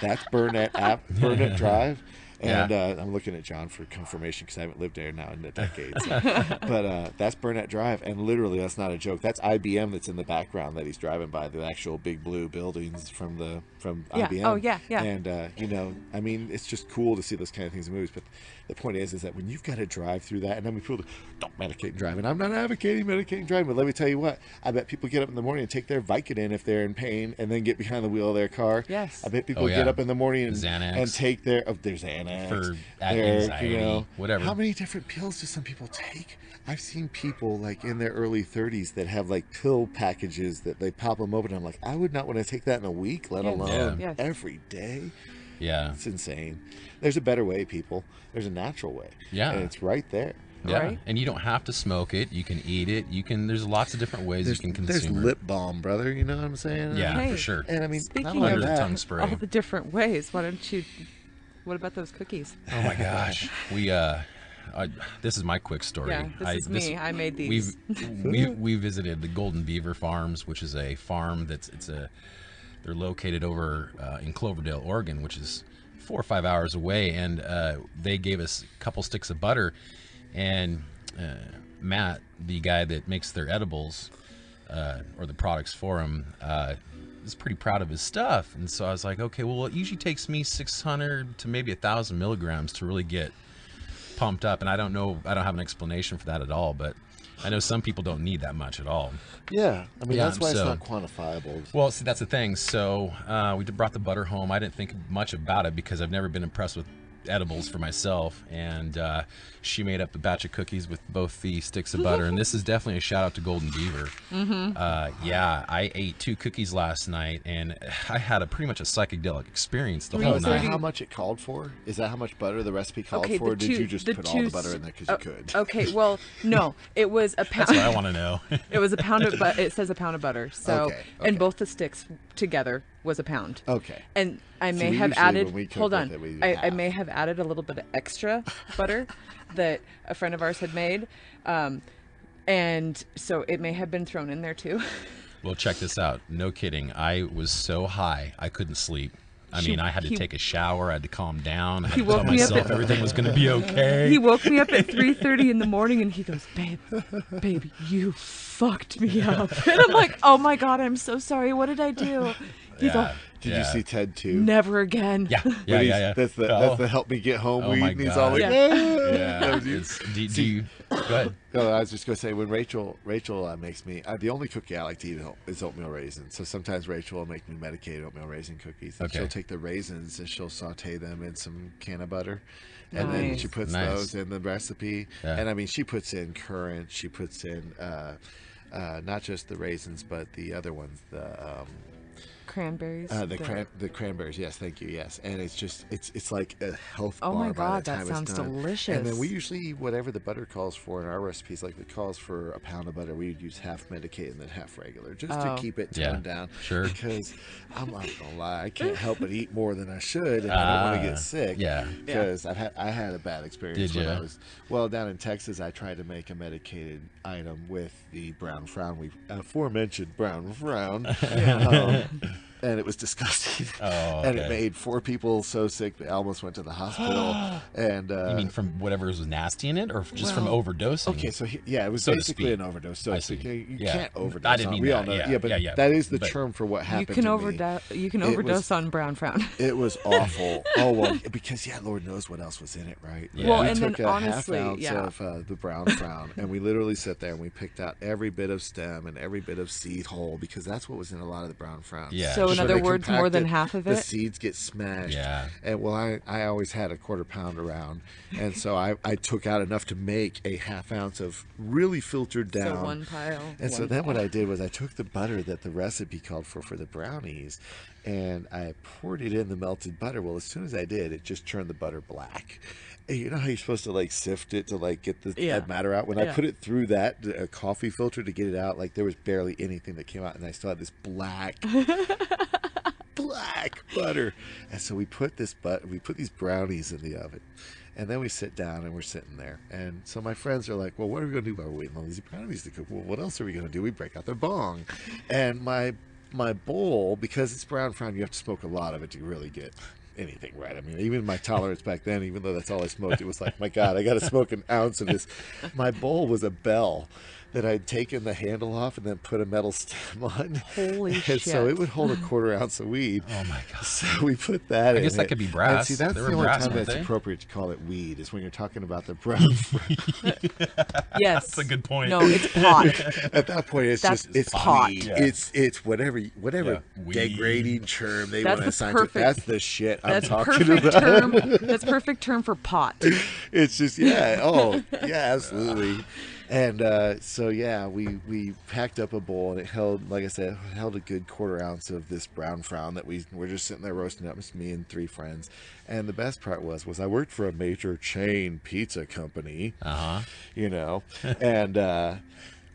that's burnett app burnett drive and yeah. uh, I'm looking at John for confirmation because I haven't lived there now in a decade. So. but uh, that's Burnett Drive, and literally, that's not a joke. That's IBM that's in the background that he's driving by the actual big blue buildings from the from yeah. IBM. Oh yeah, yeah. And uh, you know, I mean, it's just cool to see those kind of things in movies. But the point is, is that when you've got to drive through that, and I mean, people don't medicate driving. I'm not advocating medicating driving, but let me tell you what, I bet people get up in the morning and take their Vicodin if they're in pain, and then get behind the wheel of their car. Yes. I bet people oh, yeah. get up in the morning and, and take their oh, there's Xanax for anxiety, you know, whatever. How many different pills do some people take? I've seen people like in their early 30s that have like pill packages that they pop them open. I'm like, I would not want to take that in a week, let alone yeah. every day. Yeah. It's insane. There's a better way, people. There's a natural way. Yeah. And it's right there. Yeah. Right? And you don't have to smoke it. You can eat it. You can. There's lots of different ways there's, you can consume there's it. There's lip balm, brother. You know what I'm saying? Yeah, hey, for sure. And I mean, speaking of that, tongue spray. all the different ways, why don't you? What about those cookies? Oh my gosh, we uh. I, this is my quick story. Yeah, this I, is this, me. I made these. We we visited the Golden Beaver Farms, which is a farm that's it's a they're located over uh, in Cloverdale, Oregon, which is four or five hours away, and uh, they gave us a couple sticks of butter, and uh, Matt, the guy that makes their edibles uh, or the products for them, is pretty proud of his stuff, and so I was like, okay, well, it usually takes me 600 to maybe a thousand milligrams to really get pumped up, and I don't know, I don't have an explanation for that at all, but I know some people don't need that much at all. Yeah, I mean yeah, that's why so, it's not quantifiable. Well, see, that's the thing. So uh, we brought the butter home. I didn't think much about it because I've never been impressed with edibles for myself, and uh, she made up a batch of cookies with both the sticks of butter. and this is definitely a shout out to Golden Beaver. Mm-hmm. Uh, yeah, I ate two cookies last night, and I had a pretty much a psychedelic experience the whole night. Is that how much it called for? Is that how much butter the recipe called okay, for? Or did you just put all the butter in there because uh, you could? Okay, well, no, it was a pound. That's what I want to know. it was a pound of but it says a pound of butter. So okay, okay. and both the sticks together was a pound. Okay. And I may have added. Hold on. It, I, I, may have added a little bit of extra butter that a friend of ours had made, um, and so it may have been thrown in there too. well, check this out. No kidding. I was so high I couldn't sleep. I mean, I had to he, take a shower. I had to calm down. I had to tell myself at, everything was going to be okay. He woke me up at 3:30 in the morning, and he goes, "Babe, baby, you fucked me up." And I'm like, "Oh my god, I'm so sorry. What did I do?" He's yeah. Did yeah. you see Ted too? Never again. Yeah, yeah, yeah, yeah. That's the oh. that's the help me get home oh weed. And he's all like, yeah. yeah. do, do you, go ahead. No, I was just gonna say when Rachel Rachel uh, makes me uh, the only cookie I like to eat is oatmeal raisins. So sometimes Rachel will make me medicated oatmeal raisin cookies. And okay. She'll take the raisins and she'll saute them in some canna butter, and nice. then she puts nice. those in the recipe. Yeah. And I mean, she puts in currant. She puts in. Uh, uh, not just the raisins, but the other ones, the um, cranberries. Uh, the, the... Cran- the cranberries, yes, thank you, yes. And it's just it's it's like a health oh bar. my god, that sounds delicious. And then we usually eat whatever the butter calls for in our recipes. Like it calls for a pound of butter, we would use half medicated and then half regular, just oh. to keep it toned yeah, down. Sure. Because I'm not gonna lie, I can't help but eat more than I should, and uh, I don't want to get ah, sick. Yeah. Because yeah. I've had I had a bad experience Did when you? I was well down in Texas. I tried to make a medicated item with the brown frown we aforementioned brown frown. um, and it was disgusting. Oh, okay. and it made four people so sick they almost went to the hospital. and uh, you mean from whatever was nasty in it, or just well, from overdosing? Okay, so he, yeah, it was so basically an overdose. So you, you yeah. can't overdose. I didn't mean we that. all know. Yeah, yeah but yeah, yeah. that is the but term for what happened. You can overdose. You can overdose was, on brown frown. it was awful. oh well, because yeah, Lord knows what else was in it, right? Yeah. Well, we and took then a honestly, half ounce yeah. of uh, the brown frown, and we literally sat there and we picked out every bit of stem and every bit of seed hole because that's what was in a lot of the brown frown. Yeah. So So in other words, more than half of it. The seeds get smashed. Yeah. And well, I I always had a quarter pound around, and so I I took out enough to make a half ounce of really filtered down. So one pile. And so then what I did was I took the butter that the recipe called for for the brownies, and I poured it in the melted butter. Well, as soon as I did, it just turned the butter black. You know how you're supposed to like sift it to like get the Yeah. matter out. When Yeah. I put it through that uh, coffee filter to get it out, like there was barely anything that came out, and I still had this black, black butter. And so we put this but we put these brownies in the oven. And then we sit down and we're sitting there. And so my friends are like, Well, what are we gonna do while we're waiting on these brownies to cook? Well, what else are we gonna do? We break out the bong. And my my bowl, because it's brown brown, you have to smoke a lot of it to really get anything right. I mean, even my tolerance back then, even though that's all I smoked, it was like, my God, I got to smoke an ounce of this. My bowl was a bell that I'd taken the handle off and then put a metal stem on. Holy and shit. so it would hold a quarter ounce of weed. Oh my god. So we put that I in. I guess that could be And brass. see, that's They the were only brass, time that's they? appropriate to call it weed is when you're talking about the brown. Yes. That's a good point. No, it's pot. At that point, it's That's just it's pot. weed. Yeah. It's it's whatever whatever Yeah. Degrading term they That's want to the assign to That's the shit I'm That's talking perfect about. term. That's perfect term for pot. it's just yeah oh yeah absolutely and uh, so yeah we we packed up a bowl and it held like i said held a good quarter ounce of this brown frown that we were just sitting there roasting up it's me and three friends and the best part was was i worked for a major chain pizza company Uh huh. you know and uh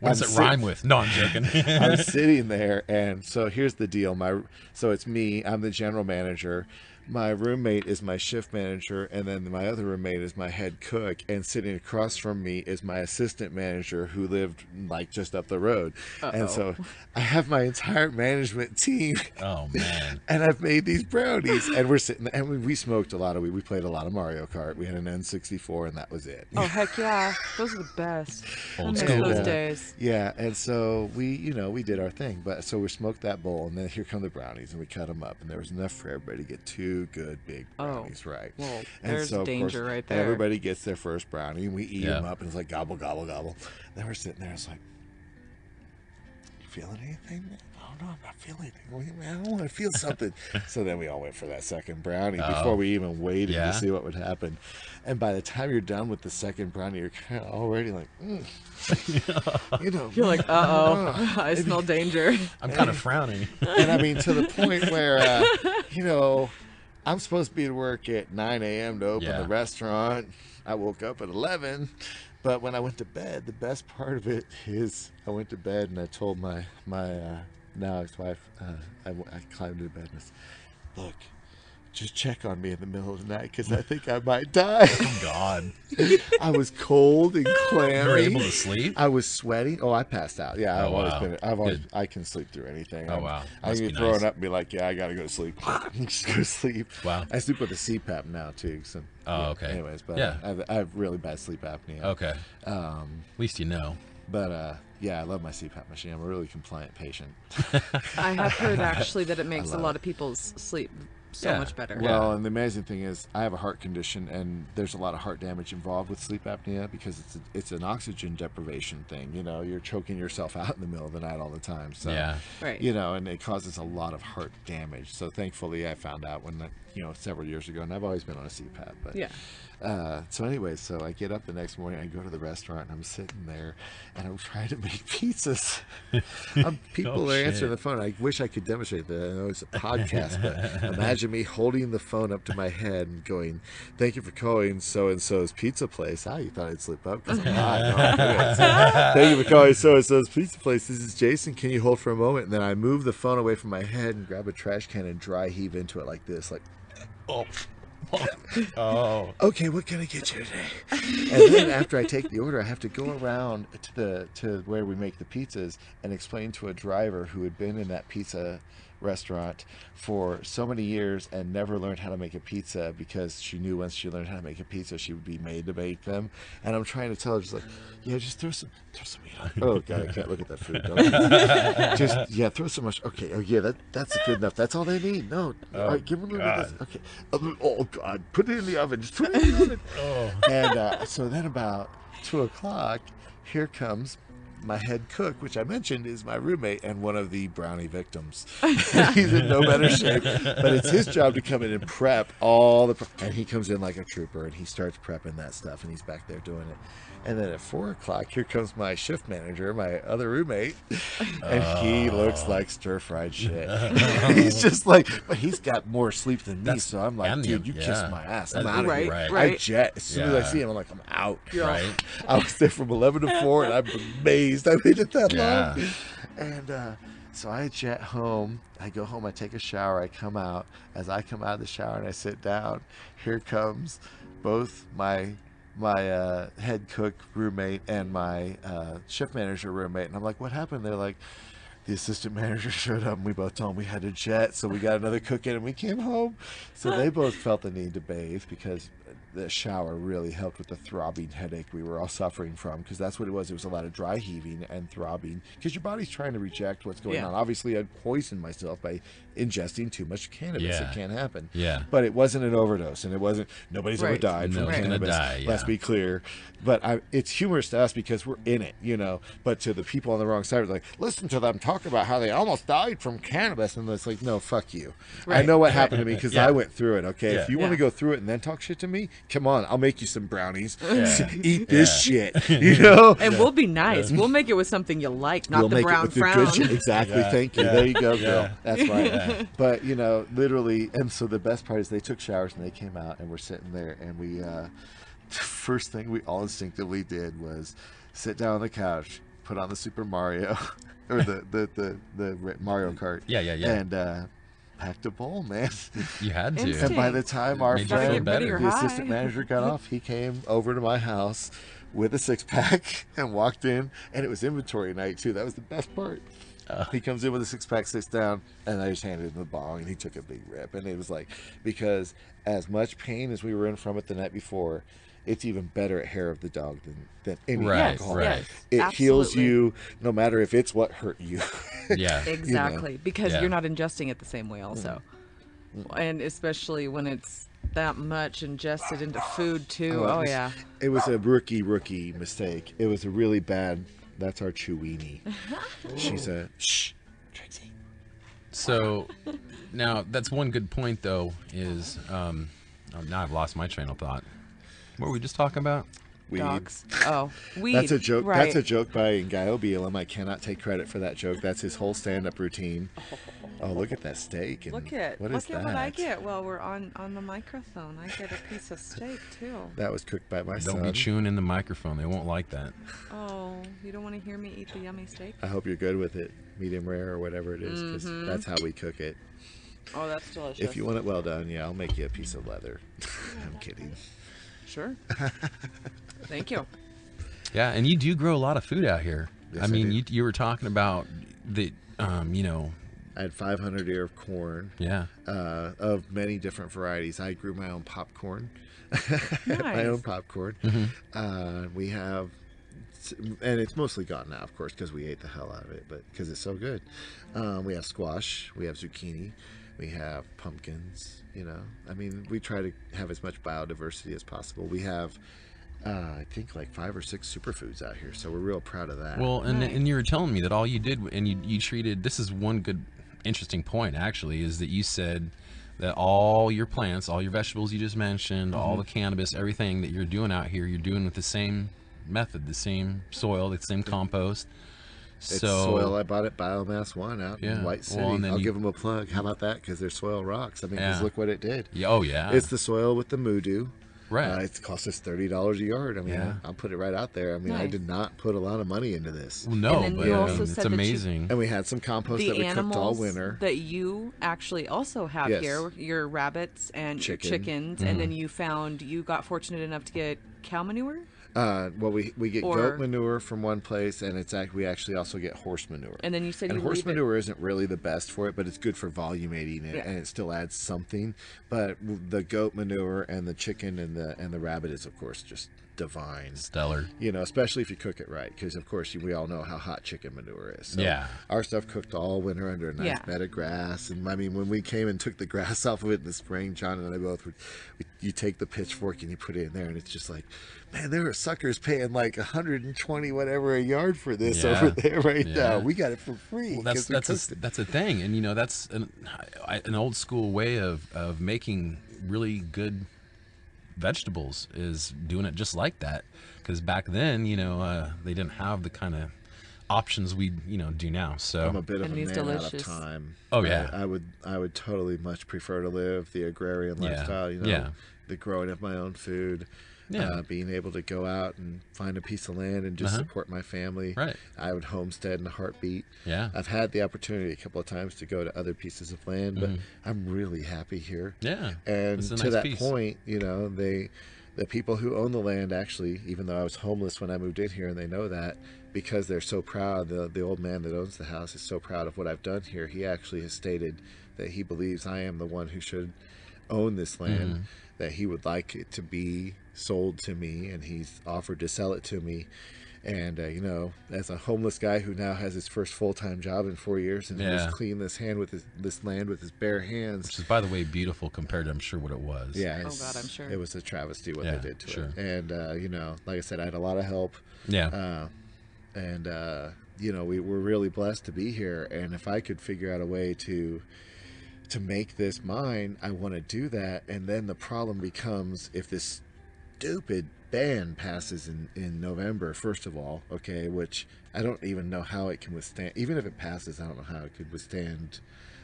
What does I'm it sit- rhyme with? No, I'm joking. I'm sitting there, and so here's the deal. My so it's me. I'm the general manager. My roommate is my shift manager, and then my other roommate is my head cook. And sitting across from me is my assistant manager, who lived like just up the road. And so I have my entire management team, oh man. and I've made these brownies. And we're sitting, and we, we smoked a lot of weed. We played a lot of Mario Kart. We had an N64, and that was it. Oh heck yeah, those are the best. I Old miss school. those Yeah. days. Yeah, and so we, you know, we did our thing. But so we smoked that bowl, and then here come the brownies, and we cut them up, and there was enough for everybody to get two good big Oh, brownies, right? well, and there's so, danger course, right there. Everybody gets their first brownie, and we eat Yeah. them up, and it's like gobble, gobble, gobble. Then we're sitting there, it's like, you feeling anything? man? Oh no, I'm not feeling anything. Wait, man, I don't want to feel something. so then we all went for that second brownie before Oh. we even waited Yeah. to see what would happen. And by the time you're done with the second brownie, you're kind of already like, mm. you know, You're like, uh oh, I smell danger. I'm kind of frowning. and I mean to the point where uh, you know I'm supposed to be at work at 9 a.m. to open Yeah. the restaurant. I woke up at 11, but when I went to bed, the best part of it is I went to bed and I told my my uh, now ex-wife uh, I, I climbed into bed and I said, look. Just check on me in the middle of the night because I think I might die. Oh God. I was cold and You clammy. were able to sleep. I was sweating. Oh, I passed out. Yeah, I've Oh, always wow. been. I've always. Good. I can sleep through anything. Oh, I'm- wow. I can be be throwing nice. up and be like, "Yeah, I gotta go to sleep." Just go to sleep. Wow. I sleep with a CPAP now too. So. Oh, yeah, okay. Anyways, but Yeah. I, have, I have really bad sleep apnea. Okay. Um, At least you know. but uh, yeah, I love my CPAP machine. I'm a really compliant patient. I have heard actually that it makes a love lot of people's sleep so Yeah. much better. Well, and the amazing thing is, I have a heart condition, and there's a lot of heart damage involved with sleep apnea because it's a, it's an oxygen deprivation thing. You know, you're choking yourself out in the middle of the night all the time. So, Yeah. Right. You know, and it causes a lot of heart damage. So thankfully, I found out when, you know, several years ago, and I've always been on a CPAP. But Yeah. Uh, so anyway, so I get up the next morning, I go to the restaurant, and I'm sitting there, and I'm trying to make pizzas. um, people Oh, are answering the phone. I wish I could demonstrate that. I know it's a podcast, but imagine me holding the phone up to my head and going, "Thank you for calling so and so's pizza place." Ah, you thought I'd slip up because I'm hot. No, I'm. Thank you for calling so and so's pizza place. This is Jason. Can you hold for a moment? And then I move the phone away from my head and grab a trash can and dry heave into it like this, like. Oh. Oh. okay, what can I get you today? And then after I take the order, I have to go around to the to where we make the pizzas and explain to a driver who had been in that pizza restaurant for so many years and never learned how to make a pizza because she knew once she learned how to make a pizza she would be made to make them. And i'm trying to tell her just like yeah just throw some throw some meat on oh god i can't look at that food don't just yeah throw so much okay oh yeah that that's good enough that's all they need no. All right give them a little bit this. okay oh, oh god put it in the oven just put it in the oven. Oh. and uh, so then about two o'clock, here comes my head cook, which I mentioned is my roommate and one of the brownie victims. He's in no better shape, but it's his job to come in and prep all the. And he comes in like a trooper and he starts prepping that stuff, and he's back there doing it. And then at four o'clock, here comes my shift manager, my other roommate, and oh. he looks like stir fried shit. he's just like, but he's got more sleep than me. That's, so I'm like, dude, you yeah. kissed my ass. I'm out of right, here. Right. I jet as soon yeah. as I see him. I'm like, I'm out. Yeah. Right. I was there from 11 to 4, and I'm amazed I made it that yeah. long. And uh, so I jet home. I go home. I take a shower. I come out. As I come out of the shower and I sit down, here comes both my my uh, head cook roommate and my uh, shift manager roommate, and I'm like, "What happened?" They're like, "The assistant manager showed up, and we both told him we had to jet, so we got another cook in, and we came home." So they both felt the need to bathe because the shower really helped with the throbbing headache we were all suffering from because that's what it was. It was a lot of dry heaving and throbbing because your body's trying to reject what's going yeah. on. Obviously, I'd poisoned myself by ingesting too much cannabis. Yeah. It can't happen. Yeah. But it wasn't an overdose, and it wasn't. Nobody's right. ever died from cannabis. Die, yeah. Let's be clear. But I, it's humorous to us because we're in it, you know. But to the people on the wrong side, it's like listen to them talk about how they almost died from cannabis, and it's like, no, fuck you. Right. I know what happened to me because I went through it. Okay, if you want to go through it and then talk shit to me, come on, I'll make you some brownies. Eat this shit, you know. And we'll be nice. We'll make it with something you like, not we'll the brown frown. The exactly. Thank you. There you go, girl. That's right. But you know, literally, and so the best part is they took showers and they came out and we're sitting there and we. uh First thing we all instinctively did was sit down on the couch, put on the Super Mario, or the the the, the Mario Kart. Yeah, yeah, yeah. And uh, packed a bowl, man. You had to. And by the time our friend, the assistant manager, got off, he came over to my house with a six pack and walked in, and it was inventory night too. That was the best part. Uh, he comes in with a six pack, sits down, and I just handed him the bong, and he took a big rip. And it was like, because as much pain as we were in from it the night before, it's even better at hair of the dog than, than any right, alcohol. Right. Yes, it absolutely. heals you no matter if it's what hurt you. yeah. Exactly. You know? Because yeah. you're not ingesting it the same way also. Mm-hmm. And especially when it's that much ingested into food too. Oh, oh was, yeah. It was a rookie rookie mistake. It was a really bad that's our Chewini. She's a shh, Trixie. So now that's one good point though is um, oh, now I've lost my train of thought. What were we just talking about? Weed. Dogs. Oh, weed. That's a joke. Right. That's a joke by Ngaio Bealum. I cannot take credit for that joke. That's his whole stand-up routine. Oh, look at that steak! And look at what look at that? what I get while we're on on the microphone. I get a piece of steak too. That was cooked by my don't son. Don't be chewing in the microphone. They won't like that. Oh, you don't want to hear me eat the yummy steak? I hope you're good with it, medium rare or whatever it is, because mm-hmm. that's how we cook it. Oh, that's delicious. If you want it well done, yeah, I'll make you a piece of leather. I'm kidding. Sure. Thank you. Yeah, and you do grow a lot of food out here. Yes, I mean, I you you were talking about the um, you know, I had 500 ear of corn. Yeah. Uh, of many different varieties. I grew my own popcorn. Nice. my own popcorn. Mm-hmm. Uh, we have, and it's mostly gone now, of course, because we ate the hell out of it, but because it's so good. Um, we have squash. We have zucchini. We have pumpkins. You know, I mean, we try to have as much biodiversity as possible. We have uh, I think like five or six superfoods out here, so we're real proud of that. Well, and nice. and you were telling me that all you did, and you you treated. This is one good, interesting point actually, is that you said that all your plants, all your vegetables you just mentioned, mm-hmm. all the cannabis, everything that you're doing out here, you're doing with the same method, the same soil, the same compost. It's so, soil I bought at Biomass One out yeah. in White City. Well, I'll you, give them a plug. How about that? Because they're soil rocks. I mean, yeah. look what it did. Yeah, oh yeah. It's the soil with the Moodoo. Right. Uh, it's cost us thirty dollars a yard. I mean, yeah. I, will put it right out there. I mean, nice. I did not put a lot of money into this. Well, no, but um, it's amazing. You, and we had some compost that we cooked all winter. That you actually also have yes. here, your rabbits and Chicken. chickens, mm. and then you found you got fortunate enough to get cow manure. Uh, well, we, we get or, goat manure from one place, and it's act, we actually also get horse manure. And then you said and you horse manure is not really the best for it, but it's good for volumating it, yeah. and it still adds something. But the goat manure and the chicken and the and the rabbit is of course just divine, stellar. You know, especially if you cook it right, because of course we all know how hot chicken manure is. So yeah, our stuff cooked all winter under a nice yeah. bed of grass, and I mean when we came and took the grass off of it in the spring, John and I both were, we you take the pitchfork and you put it in there, and it's just like, man, there are suckers paying like 120 whatever a yard for this yeah. over there right yeah. now. We got it for free. Well, that's that's a, that's a thing, and you know that's an, an old school way of of making really good vegetables is doing it just like that. Because back then, you know, uh, they didn't have the kind of options we you know do now. So I'm a bit of and a man delicious. out of time. Oh yeah, I, I, would I would totally much prefer to live the agrarian lifestyle. You know, yeah. the growing of my own food. Yeah. Uh, being able to go out and find a piece of land and just uh-huh. support my family. Right. I would homestead in a heartbeat. Yeah. I've had the opportunity a couple of times to go to other pieces of land, but mm-hmm. I'm really happy here. Yeah. And to nice that piece. point, you know, they the people who own the land actually, even though I was homeless when I moved in here and they know that, because they're so proud, the, the old man that owns the house is so proud of what I've done here. He actually has stated that he believes I am the one who should own this land, mm-hmm. that he would like it to be sold to me, and he's offered to sell it to me. And uh, you know, as a homeless guy who now has his first full time job in four years and yeah. has cleaned this hand with his, this land with his bare hands, which is by the way beautiful compared to I'm sure what it was. Yeah. Oh God, I'm sure it was a travesty what yeah, they did to sure. it. And uh, you know, like I said, I had a lot of help. Yeah. Uh, and uh, you know, we were really blessed to be here. And if I could figure out a way to to make this mine, I want to do that. And then the problem becomes if this stupid ban passes in, in November, first of all, okay, which I don't even know how it can withstand. Even if it passes, I don't know how it could withstand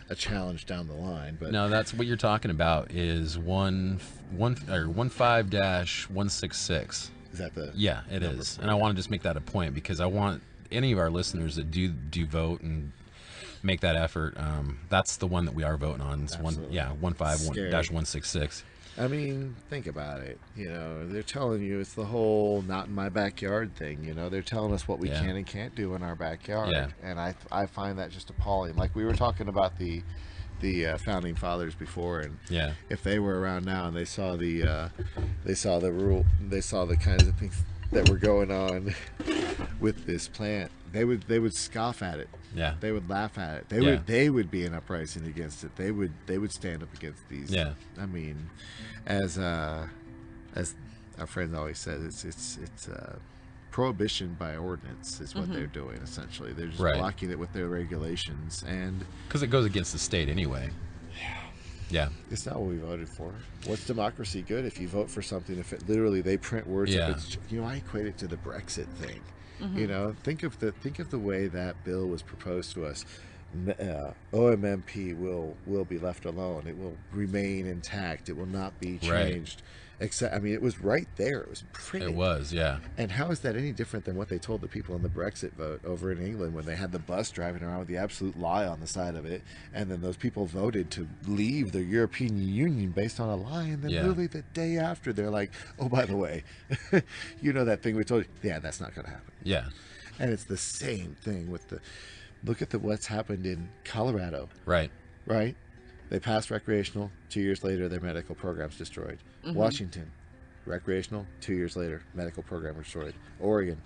a challenge down the line. But no, that's what you're talking about. Is one one or one five dash one six six. Is that the yeah? It is, and I want to just make that a point because I want any of our listeners that do do vote and make that effort. Um, that's the one that we are voting on. It's Absolutely. one yeah one five one dash one six six. I mean, think about it. You know, they're telling you it's the whole "not in my backyard" thing. You know, they're telling us what we yeah. can and can't do in our backyard, yeah. and I I find that just appalling. Like we were talking about the the uh, founding fathers before, and yeah, if they were around now and they saw the uh, they saw the rule, they saw the kinds of things that were going on with this plant, they would they would scoff at it. Yeah. They would laugh at it. They yeah. would they would be an uprising against it. They would they would stand up against these. Yeah. I mean, as uh as our friend always says, it's it's it's uh prohibition by ordinance is what mm-hmm. they're doing essentially. They're just right. blocking it with their regulations and because it goes against the state anyway. Yeah. Yeah. It's not what we voted for. What's democracy good if you vote for something if it literally they print words yeah. you know, I equate it to the Brexit thing. Mm-hmm. You know, think of the think of the way that bill was proposed to us. Uh, OMMP will will be left alone. It will remain intact. It will not be changed. Right. Except, I mean, it was right there. It was printed. It was, yeah. And how is that any different than what they told the people in the Brexit vote over in England when they had the bus driving around with the absolute lie on the side of it, and then those people voted to leave the European Union based on a lie, and then yeah. literally the day after they're like, "Oh, by the way, you know that thing we told you? Yeah, that's not going to happen." Yeah. And it's the same thing with the. Look at the what's happened in Colorado. Right. Right. They passed recreational. Two years later, their medical program's destroyed. Mm-hmm. Washington, recreational. Two years later, medical program destroyed. Oregon,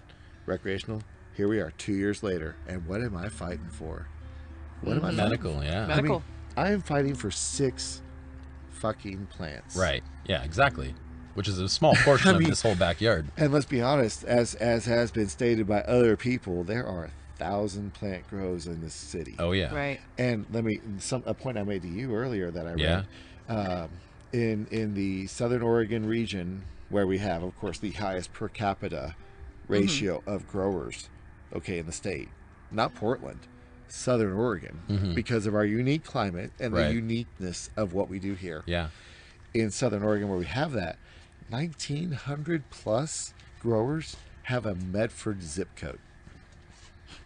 recreational. Here we are, two years later, and what am I fighting for? What mm-hmm. am I medical? For? Yeah, medical. I, mean, I am fighting for six fucking plants. Right. Yeah. Exactly. Which is a small portion mean, of this whole backyard. And let's be honest, as as has been stated by other people, there are thousand plant grows in this city. Oh yeah, right. And let me some a point I made to you earlier that I read. Yeah. Um, in in the Southern Oregon region, where we have, of course, the highest per capita ratio mm-hmm. of growers, okay, in the state, not Portland, Southern Oregon, mm-hmm. because of our unique climate and right. the uniqueness of what we do here. Yeah. In Southern Oregon, where we have that, 1,900 plus growers have a Medford zip code.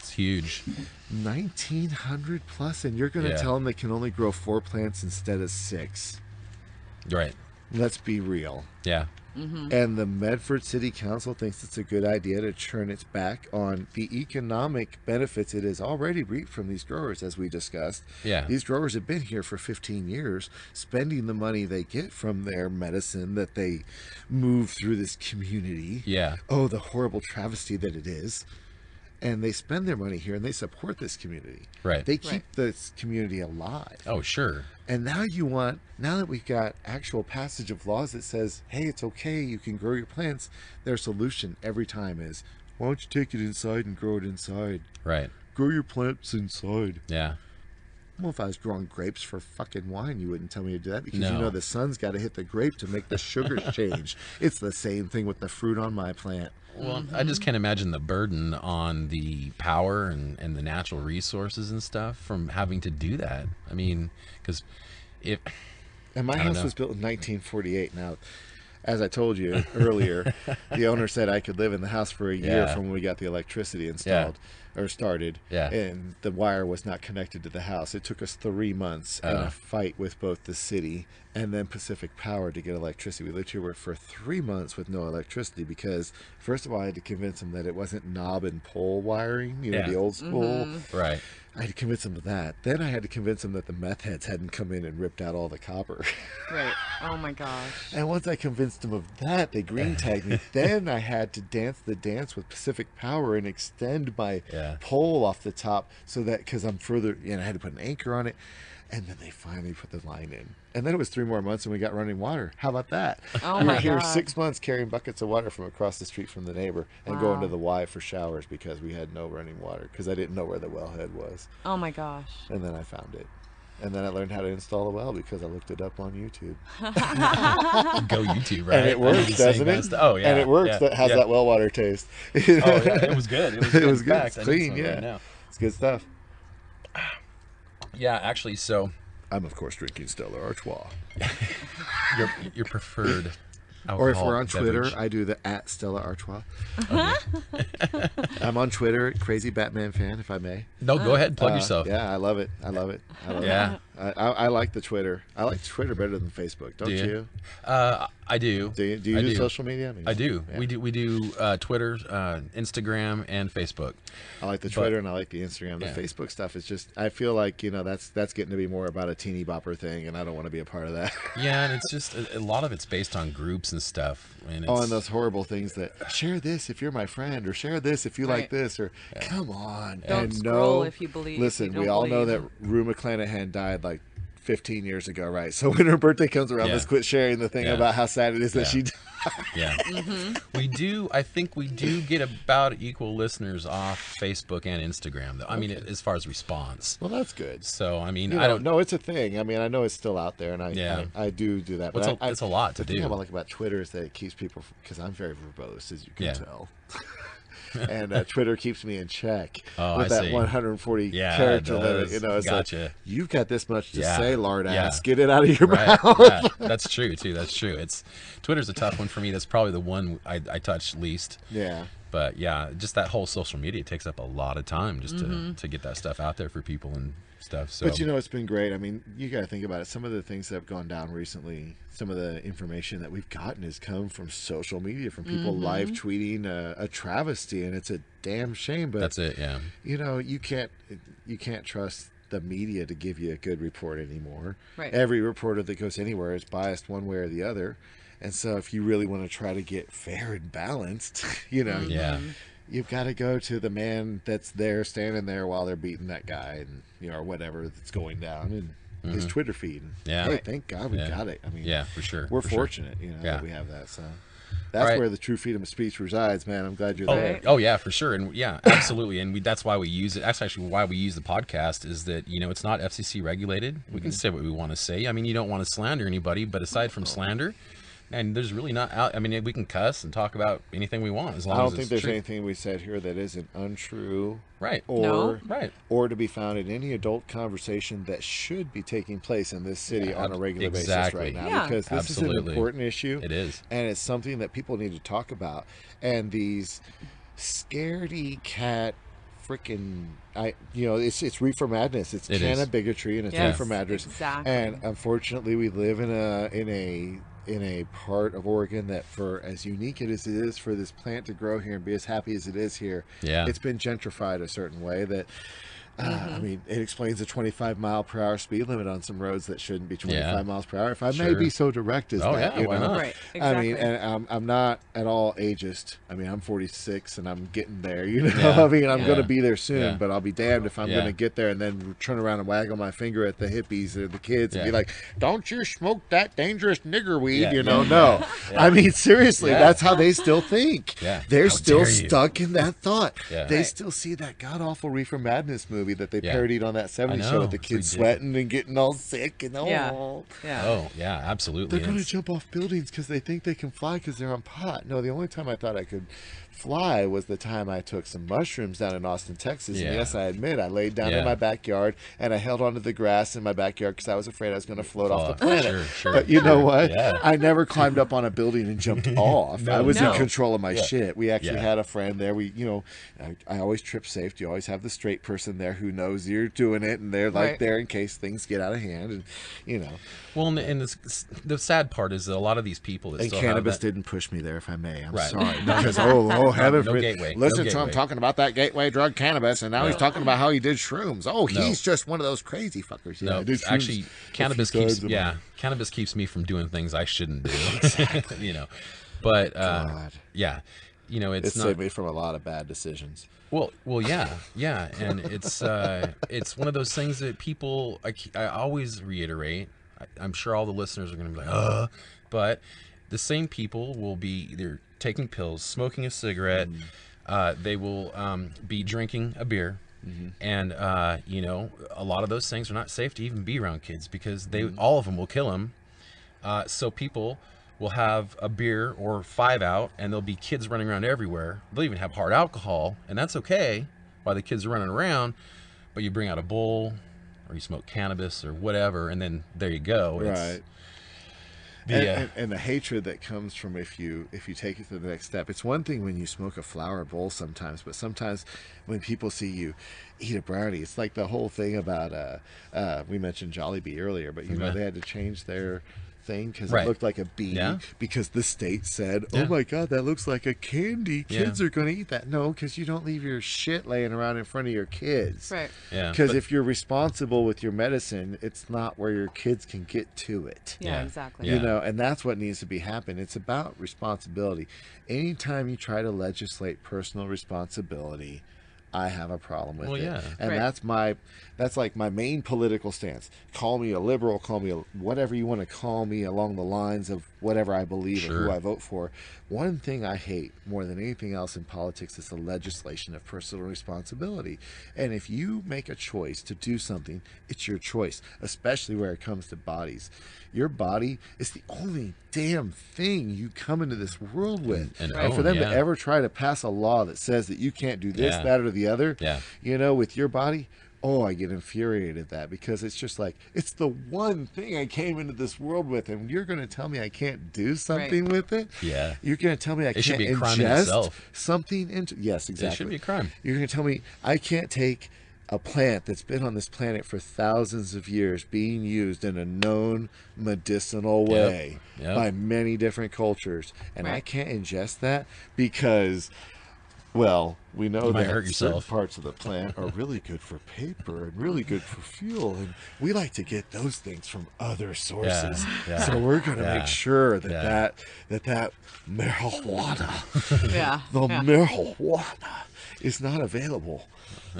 It's huge. 1900 plus, and you're going to yeah. tell them they can only grow four plants instead of six. Right. Let's be real. Yeah. Mm-hmm. And the Medford City Council thinks it's a good idea to turn its back on the economic benefits it has already reaped from these growers, as we discussed. Yeah. These growers have been here for 15 years, spending the money they get from their medicine that they move through this community. Yeah. Oh, the horrible travesty that it is and they spend their money here and they support this community. Right. They keep Right. this community alive. Oh, sure. And now you want, now that we've got actual passage of laws that says, hey, it's okay, you can grow your plants, their solution every time is, why don't you take it inside and grow it inside? Right. Grow your plants inside. Yeah. Well, if I was growing grapes for fucking wine, you wouldn't tell me to do that because you know the sun's got to hit the grape to make the sugars change. It's the same thing with the fruit on my plant. Well, I just can't imagine the burden on the power and, and the natural resources and stuff from having to do that. I mean, because if And my house know. was built in 1948. Now, as I told you earlier, the owner said I could live in the house for a year Yeah. from when we got the electricity installed or started. Yeah. And the wire was not connected to the house. It took us three months and Oh. a uh-huh. fight with both the city and then Pacific Power to get electricity. We lived here for three months with no electricity because, first of all, I had to convince them that it wasn't knob and pole wiring, you know, Yeah. the old mm-hmm. school. right, I had to convince them of that. Then I had to convince them that the meth heads hadn't come in and ripped out all the copper. Right. Oh my gosh. And once I convinced them of that, they green tagged me. then I had to dance the dance with Pacific Power and extend my Yeah. pole off the top so that because I'm further, and I had to put an anchor on it. And then they finally put the line in. And then it was three more months and we got running water. How about that? Oh we my were here God. six months carrying buckets of water from across the street from the neighbor and going to the Y for showers because we had no running water because I didn't know where the wellhead was. Oh my gosh. And then I found it. And then I learned how to install a well because I looked it up on YouTube. go YouTube, right? and it works, doesn't it? Oh yeah, And it works. yeah, that has yeah. that well water taste. Oh yeah, it was good. It was It good. was good. fact, It's clean, yeah. right now. It's good stuff. Yeah, actually, so I'm of course drinking Stella Artois. your your preferred Or if we're on alcoholic Twitter. I do the at Stella Artois. I'm on Twitter, crazy Batman fan, if I may. no, go ahead, and plug Uh, yourself. Yeah, I love it. I love it. I love Yeah. it. I, I, I like the Twitter. I like Twitter better than Facebook. Don't Do you? you? Uh, I do. Do you, do you I use do. social media? mean, I do. yeah. We do. We do uh, Twitter, uh, Instagram, and Facebook. I like the But- Twitter and I like the Instagram. The Yeah. Facebook stuff is just. I feel like you know that's that's getting to be more about a teeny bopper thing, and I don't want to be a part of that. Yeah, and it's just a, a lot of it's based on groups and stuff. And it's, Oh, and those horrible things that share this if you're my friend, or share this if you like this, or come on. Don't and scroll no, if you believe- Listen, you we don't all know that Rue McClanahan died like 15 years ago, right? So when her birthday comes around, Yeah. let's quit sharing the thing Yeah. about how sad it is that she died. Yeah. Mm-hmm. We do. I think we do get about equal listeners off Facebook and Instagram. Though I mean, as far as response. Well, that's good. So I mean, You I know, don't. know. it's a thing. I mean, I know it's still out there, and I Yeah. I, I do do that. It's But a- I, it's a lot to the thing do. I like about Twitter is that it keeps people because I'm very verbose, as you can Yeah. tell. and uh, Twitter keeps me in check Oh, with I that see. 140 Yeah, it character limit. You know, it's Gotcha. like you've got this much to Yeah. say, lard Yeah. ass. Get it out of your Right. mouth. yeah, that's true too. That's true. It's Twitter's a tough one for me. That's probably the one I, I touch least. yeah. But yeah, just that whole social media takes up a lot of time just Mm-hmm. to, to get that stuff out there for people and stuff. So But you know, it's been great. I mean, you got to think about it. Some of the things that have gone down recently, some of the information that we've gotten has come from social media, from people Mm-hmm. live tweeting a, a travesty, and it's a damn shame. But that's it. Yeah. you know, you can't you can't trust the media to give you a good report anymore. Right. Every reporter that goes anywhere is biased one way or the other. And so if you really want to try to get fair and balanced, you know, Yeah. You've got to go to the man that's there standing there while they're beating that guy and you know or whatever that's going down and his Twitter feed. And, Mm-hmm. Yeah. Hey, thank God we Yeah. got it. I mean, Yeah, for sure. we're for sure. fortunate, you know, Yeah. that we have that. So that's right. where the true freedom of speech resides, man. I'm glad you're Oh, there. oh yeah, for sure, and yeah, absolutely, and we, that's why we use it. That's actually why we use the podcast. Is that you know it's not FCC regulated. We Mm-hmm. can say what we want to say. I mean, you don't want to slander anybody, but aside from slander, and there's really not. out I mean, we can cuss and talk about anything we want as long as I don't as think it's there's true. anything we said here that isn't untrue Right. or No. Right. or to be found in any adult conversation that should be taking place in this city Yeah, on a regular exactly. basis right now Yeah. because this is an important issue It is. and it's something that people need to talk about and these scaredy cat freaking I you know it's it's reefer madness it's It canna bigotry and it's Yes, reefer madness exactly. and unfortunately we live in a in a in a part of Oregon that for as unique as it is for this plant to grow here and be as happy as it is here Yeah. it's been gentrified a certain way that Uh, mm-hmm. I mean, it explains a 25 mile per hour speed limit on some roads that shouldn't be 25 yeah. miles per hour. If I sure. may be so direct as oh, that, yeah, you know? Right, exactly. I mean, and I'm, I'm not at all ageist. I mean, I'm 46 and I'm getting there. You know, yeah. I mean, I'm yeah. going to be there soon, but I'll be damned if I'm going to get there and then turn around and waggle my finger at the hippies or the kids and be like, "Don't you smoke that dangerous nigger weed?" You know, no. I mean, seriously, that's how they still think. Yeah. They're how still stuck in that thought. They right. still see that god awful Reefer Madness movie that they parodied on that 70s show with the kids sweating and getting all sick and all. Yeah. yeah. Oh, yeah, absolutely. They're going to jump off buildings because they think they can fly because they're on pot. No, the only time I thought I could fly was the time I took some mushrooms down in Austin, Texas. Yeah. And yes, I admit I laid down yeah. in my backyard and I held onto the grass in my backyard because I was afraid I was going to float off the planet. Sure, sure. But you know what? Yeah. I never climbed up on a building and jumped off. no, I was no. in control of my shit. We actually had a friend there. We, you know, I, I, always trip safe. You always have the straight person there who knows you're doing it and they're like there in case things get out of hand and, you know. Well, and, and the, the sad part is that a lot of these people that and cannabis didn't push me there, if I may. I'm right. sorry. Because oh, oh, heaven no, no gateway. Listen no to him talking about that gateway drug, cannabis, and now no. he's talking about how he did shrooms. Oh, he's just one of those crazy fuckers. Yeah, no, actually, cannabis keeps yeah, cannabis keeps me from doing things I shouldn't do. you know, but uh, yeah, you know, it's it saved me from a lot of bad decisions. Well, well, yeah, yeah, and it's uh, it's one of those things that people I, I always reiterate I, am sure all the listeners are going to be like, uh, but the same people will be either taking pills, smoking a cigarette, mm-hmm. uh, they will um, be drinking a beer. Mm-hmm. And uh, you know, a lot of those things are not safe to even be around kids because they mm-hmm. all of them will kill them. Uh, so people will have a beer or five out, and there'll be kids running around everywhere. They'll even have hard alcohol, and that's okay while the kids are running around. But you bring out a bowl or you smoke cannabis or whatever, and then there you go. It's, right. The, and, uh, and, and, the hatred that comes from if you if you take it to the next step. It's one thing when you smoke a flower bowl sometimes, but sometimes when people see you eat a brownie, it's like the whole thing about uh, uh, we mentioned Jollibee earlier, but you know they had to change their thing because right. it looked like a bee yeah. because the state said, "Oh yeah. my god, that looks like a candy. Kids yeah. are going to eat that." No, because you don't leave your shit laying around in front of your kids. Right. Yeah. Because if you're responsible with your medicine, it's not where your kids can get to it. Yeah, exactly. You know, and that's what needs to be happening. It's about responsibility. Anytime you try to legislate personal responsibility, I have a problem with well, it. Yeah. And right. that's my that's like my main political stance. Call me a liberal, call me a, whatever you want to call me along the lines of whatever I believe sure. who I vote for. One thing I hate more than anything else in politics is the legislation of personal responsibility. And if you make a choice to do something, it's your choice, especially where it comes to bodies. Your body is the only damn thing you come into this world with. And, and, and for them yeah. to ever try to pass a law that says that you can't do this, yeah. that, or the other, yeah. you know, with your body, oh, I get infuriated at that because it's just like it's the one thing I came into this world with, and you're going to tell me I can't do something right. with it. Yeah, you're going to tell me I it can't ingest something into. Yes, exactly. It should be a crime. You're going to tell me I can't take a plant that's been on this planet for thousands of years being used in a known medicinal way yep. Yep. by many different cultures and right. I can't ingest that because well, we know that hurt certain parts of the plant are really good for paper and really good for fuel, and we like to get those things from other sources. Yeah, yeah, so we're going to yeah, make sure that, that that that marijuana, yeah, the marijuana, is not available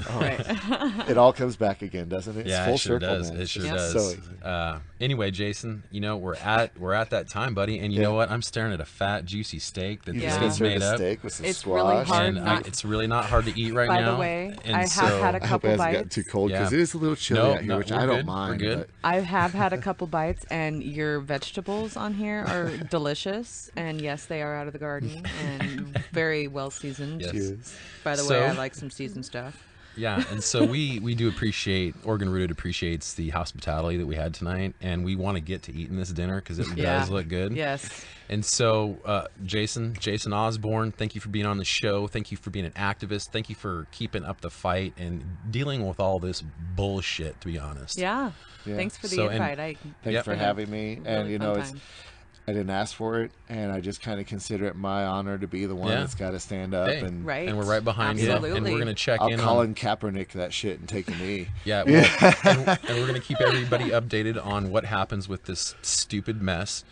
Oh. Right. it all comes back again, doesn't it? Yeah, it sure circle, does. Man. It sure does. So uh, anyway, Jason, you know we're at we're at that time, buddy, and you yeah. know what? I'm staring at a fat, juicy steak that yeah. this made up. Steak with some it's squash. really hard. And I, it's really not hard to eat right By now. By the way, and I have so, had a couple I hope bites. too cold because yeah. it is a little chilly no, out here, no, which I don't good. mind. We're good. I have had a couple bites, and your vegetables on here are delicious. And yes, they are out of the garden and very well seasoned. Yes. By the way, I like some seasoned stuff. Yeah, and so we we do appreciate Oregon Rooted appreciates the hospitality that we had tonight, and we want to get to eating this dinner because it yeah. does look good. Yes. And so, uh, Jason, Jason Osborne, thank you for being on the show. Thank you for being an activist. Thank you for keeping up the fight and dealing with all this bullshit. To be honest. Yeah. yeah. Thanks for the so, invite. And, I thanks yep. for having me. Really and you know, it's. I didn't ask for it, and I just kind of consider it my honor to be the one yeah. that's got to stand up hey, and right. And we're right behind Absolutely. you, and we're gonna check I'll in. I'll Colin on... Kaepernick that shit and take a knee. Yeah, well, and, and we're gonna keep everybody updated on what happens with this stupid mess.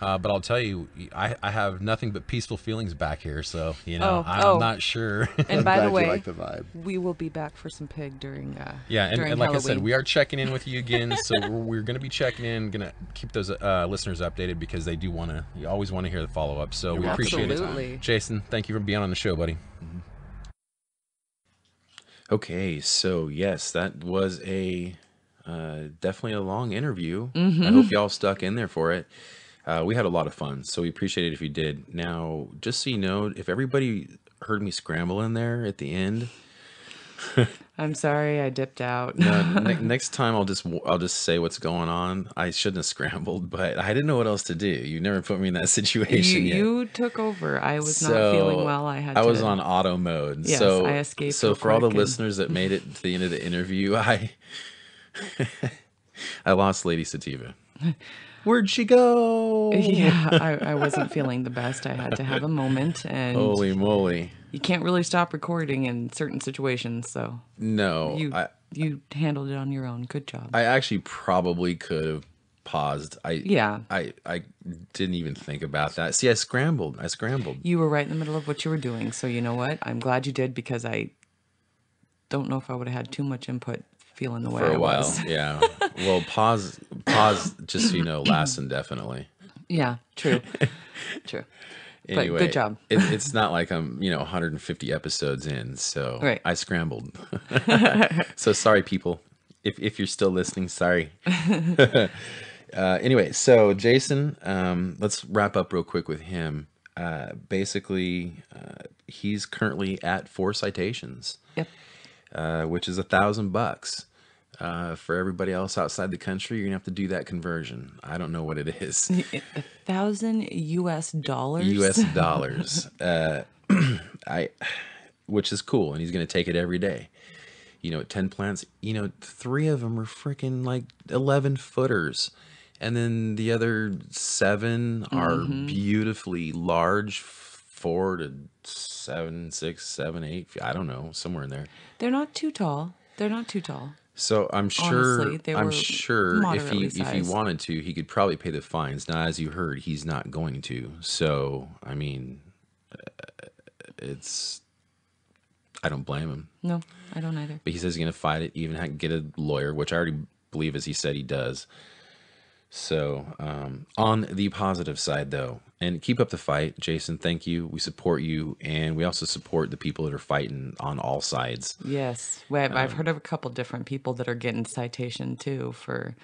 Uh, but I'll tell you, I, I have nothing but peaceful feelings back here. So you know, oh, I'm oh. not sure. And by the way, like the vibe. we will be back for some pig during. Uh, yeah, and, during and like Halloween. I said, we are checking in with you again. so we're, we're going to be checking in, going to keep those uh, listeners updated because they do want to. You always want to hear the follow up. So we appreciate it. Jason, thank you for being on the show, buddy. Mm-hmm. Okay, so yes, that was a uh, definitely a long interview. Mm-hmm. I hope y'all stuck in there for it. Uh, we had a lot of fun, so we appreciate it if you did. Now, just so you know, if everybody heard me scramble in there at the end, I'm sorry, I dipped out. no, ne- next time I'll just I'll just say what's going on. I shouldn't have scrambled, but I didn't know what else to do. You never put me in that situation. You, you took over. I was so, not feeling well. I had. I to, was on auto mode. Yes, so I escaped. So for all the and... listeners that made it to the end of the interview, I I lost Lady Sativa. Where'd she go? Yeah, I, I wasn't feeling the best. I had to have a moment, and holy moly, you can't really stop recording in certain situations. So no, you I, you handled it on your own. Good job. I actually probably could have paused. I yeah. I I didn't even think about that. See, I scrambled. I scrambled. You were right in the middle of what you were doing. So you know what? I'm glad you did because I don't know if I would have had too much input feeling the way for a I while. Was. yeah. Well, pause. Pause. Just so you know, lasts indefinitely. Yeah. True. true. Anyway, but good job. it, it's not like I'm, you know, 150 episodes in, so right. I scrambled. so sorry, people. If if you're still listening, sorry. uh, anyway, so Jason, um, let's wrap up real quick with him. Uh, basically, uh, he's currently at four citations. Uh, which is a thousand bucks. Uh, for everybody else outside the country, you're gonna have to do that conversion. I don't know what it is. A thousand U.S. dollars. U.S. dollars. uh, I, which is cool, and he's gonna take it every day. You know, ten plants. You know, three of them are freaking like eleven footers, and then the other seven are mm-hmm. beautifully large four to seven, six, seven, eight. I don't know, somewhere in there. They're not too tall. They're not too tall. So I'm sure. Honestly, I'm sure if he sized. if he wanted to, he could probably pay the fines. Now, as you heard, he's not going to. So I mean, uh, it's. I don't blame him. No, I don't either. But he says he's going to fight it, even get a lawyer, which I already believe, as he said, he does. So, um, on the positive side, though, and keep up the fight, Jason. Thank you. We support you, and we also support the people that are fighting on all sides. Yes, I've, um, heard of a couple different people that are getting citation too for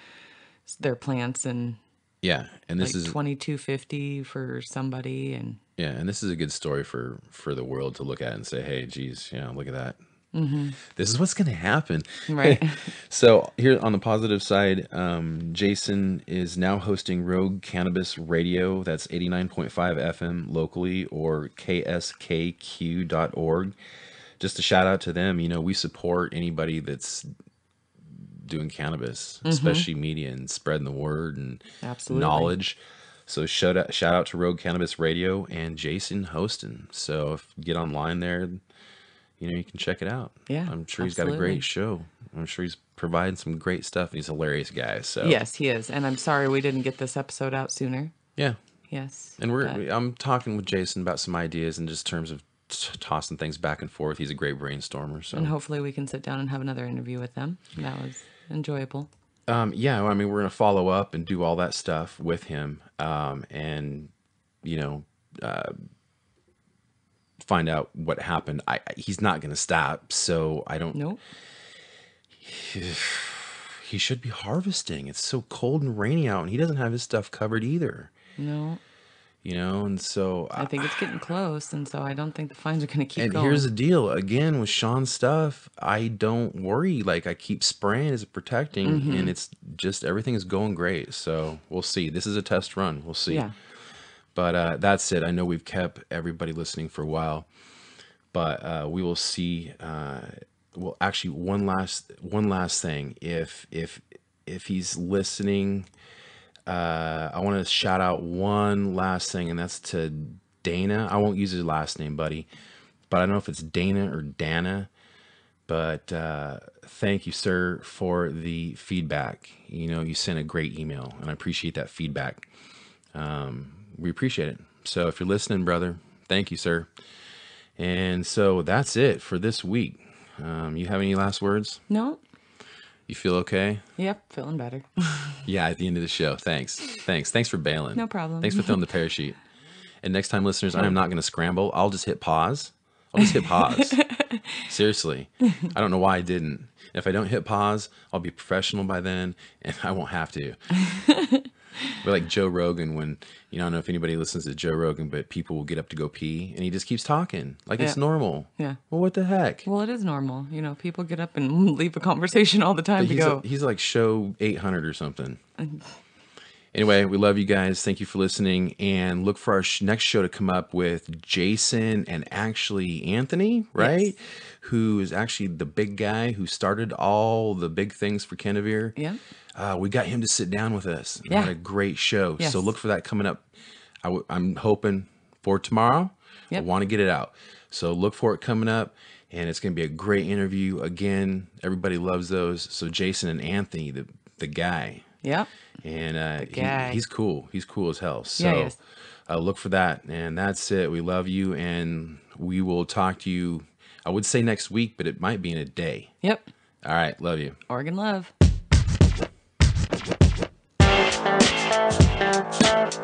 their plants and yeah, and this like is twenty two fifty for somebody, and yeah, and this is a good story for for the world to look at and say, hey, geez, you know, look at that. Mm-hmm. This is what's going to happen. Right. so, here on the positive side, um, Jason is now hosting Rogue Cannabis Radio. That's 89.5 FM locally or kskq.org. Just a shout out to them. You know, we support anybody that's doing cannabis, mm-hmm. especially media and spreading the word and Absolutely. knowledge. So shout out, shout out to Rogue Cannabis Radio and Jason hosting. So if you get online there, you know, you can check it out. Yeah. I'm sure he's got a great show. I'm sure he's providing some great stuff. He's a hilarious guy. So Yes, he is. And I'm sorry we didn't get this episode out sooner. Yeah. Yes. And we're but... I'm talking with Jason about some ideas in just terms of t- tossing things back and forth. He's a great brainstormer. So And hopefully we can sit down and have another interview with them. That was enjoyable. Um, yeah, I mean, we're going to follow up and do all that stuff with him. Um, and, you know, uh, find out what happened. I, he's not going to stop, so I don't. Nope. He should be harvesting. It's so cold and rainy out, and he doesn't have his stuff covered either. No. You know, and so I, I think it's getting close, and so I don't think the fines are going to keep. And going. here's the deal: again with Shawn's stuff, I don't worry. Like I keep spraying is protecting, mm-hmm. and it's just everything is going great. So we'll see. This is a test run. We'll see. Yeah. But uh, that's it. I know we've kept everybody listening for a while, but uh, we will see. Uh, well, actually, one last one last thing. If if if he's listening, Uh, I want to shout out one last thing, and that's to Dana. I won't use his last name, buddy, but I don't know if it's Dana or Dana. But uh, thank you, sir, for the feedback. You know, you sent a great email, and I appreciate that feedback. Um, we appreciate it. So if you're listening, brother, thank you, sir. And so that's it for this week. Um, you have any last words? No. You feel okay? Yep, feeling better. yeah, at the end of the show. Thanks. Thanks. Thanks for bailing. No problem. Thanks for throwing the parachute. And next time, listeners, I am not going to scramble. I'll just hit pause. I'll just hit pause. Seriously. I don't know why I didn't. If I don't hit pause, I'll be professional by then and I won't have to. We're like Joe Rogan when you know I don't know if anybody listens to Joe Rogan, but people will get up to go pee and he just keeps talking like yeah. it's normal. Yeah. Well, what the heck? Well, it is normal. You know, people get up and leave a conversation all the time but to he's go. A, he's like show 800 or something. Anyway, we love you guys. Thank you for listening. And look for our sh- next show to come up with Jason and actually Anthony, right? Yes. Who is actually the big guy who started all the big things for Kenavir. Yeah. Uh, we got him to sit down with us. Yeah. Had a great show. Yes. So look for that coming up. i w- I'm hoping for tomorrow. Yep. I want to get it out. So look for it coming up. And it's going to be a great interview. Again, everybody loves those. So Jason and Anthony, the, the guy. Yep and uh, he, he's cool. He's cool as hell. So yeah, uh, look for that. And that's it. We love you, and we will talk to you. I would say next week, but it might be in a day. Yep. All right. Love you. Oregon love. Thank you.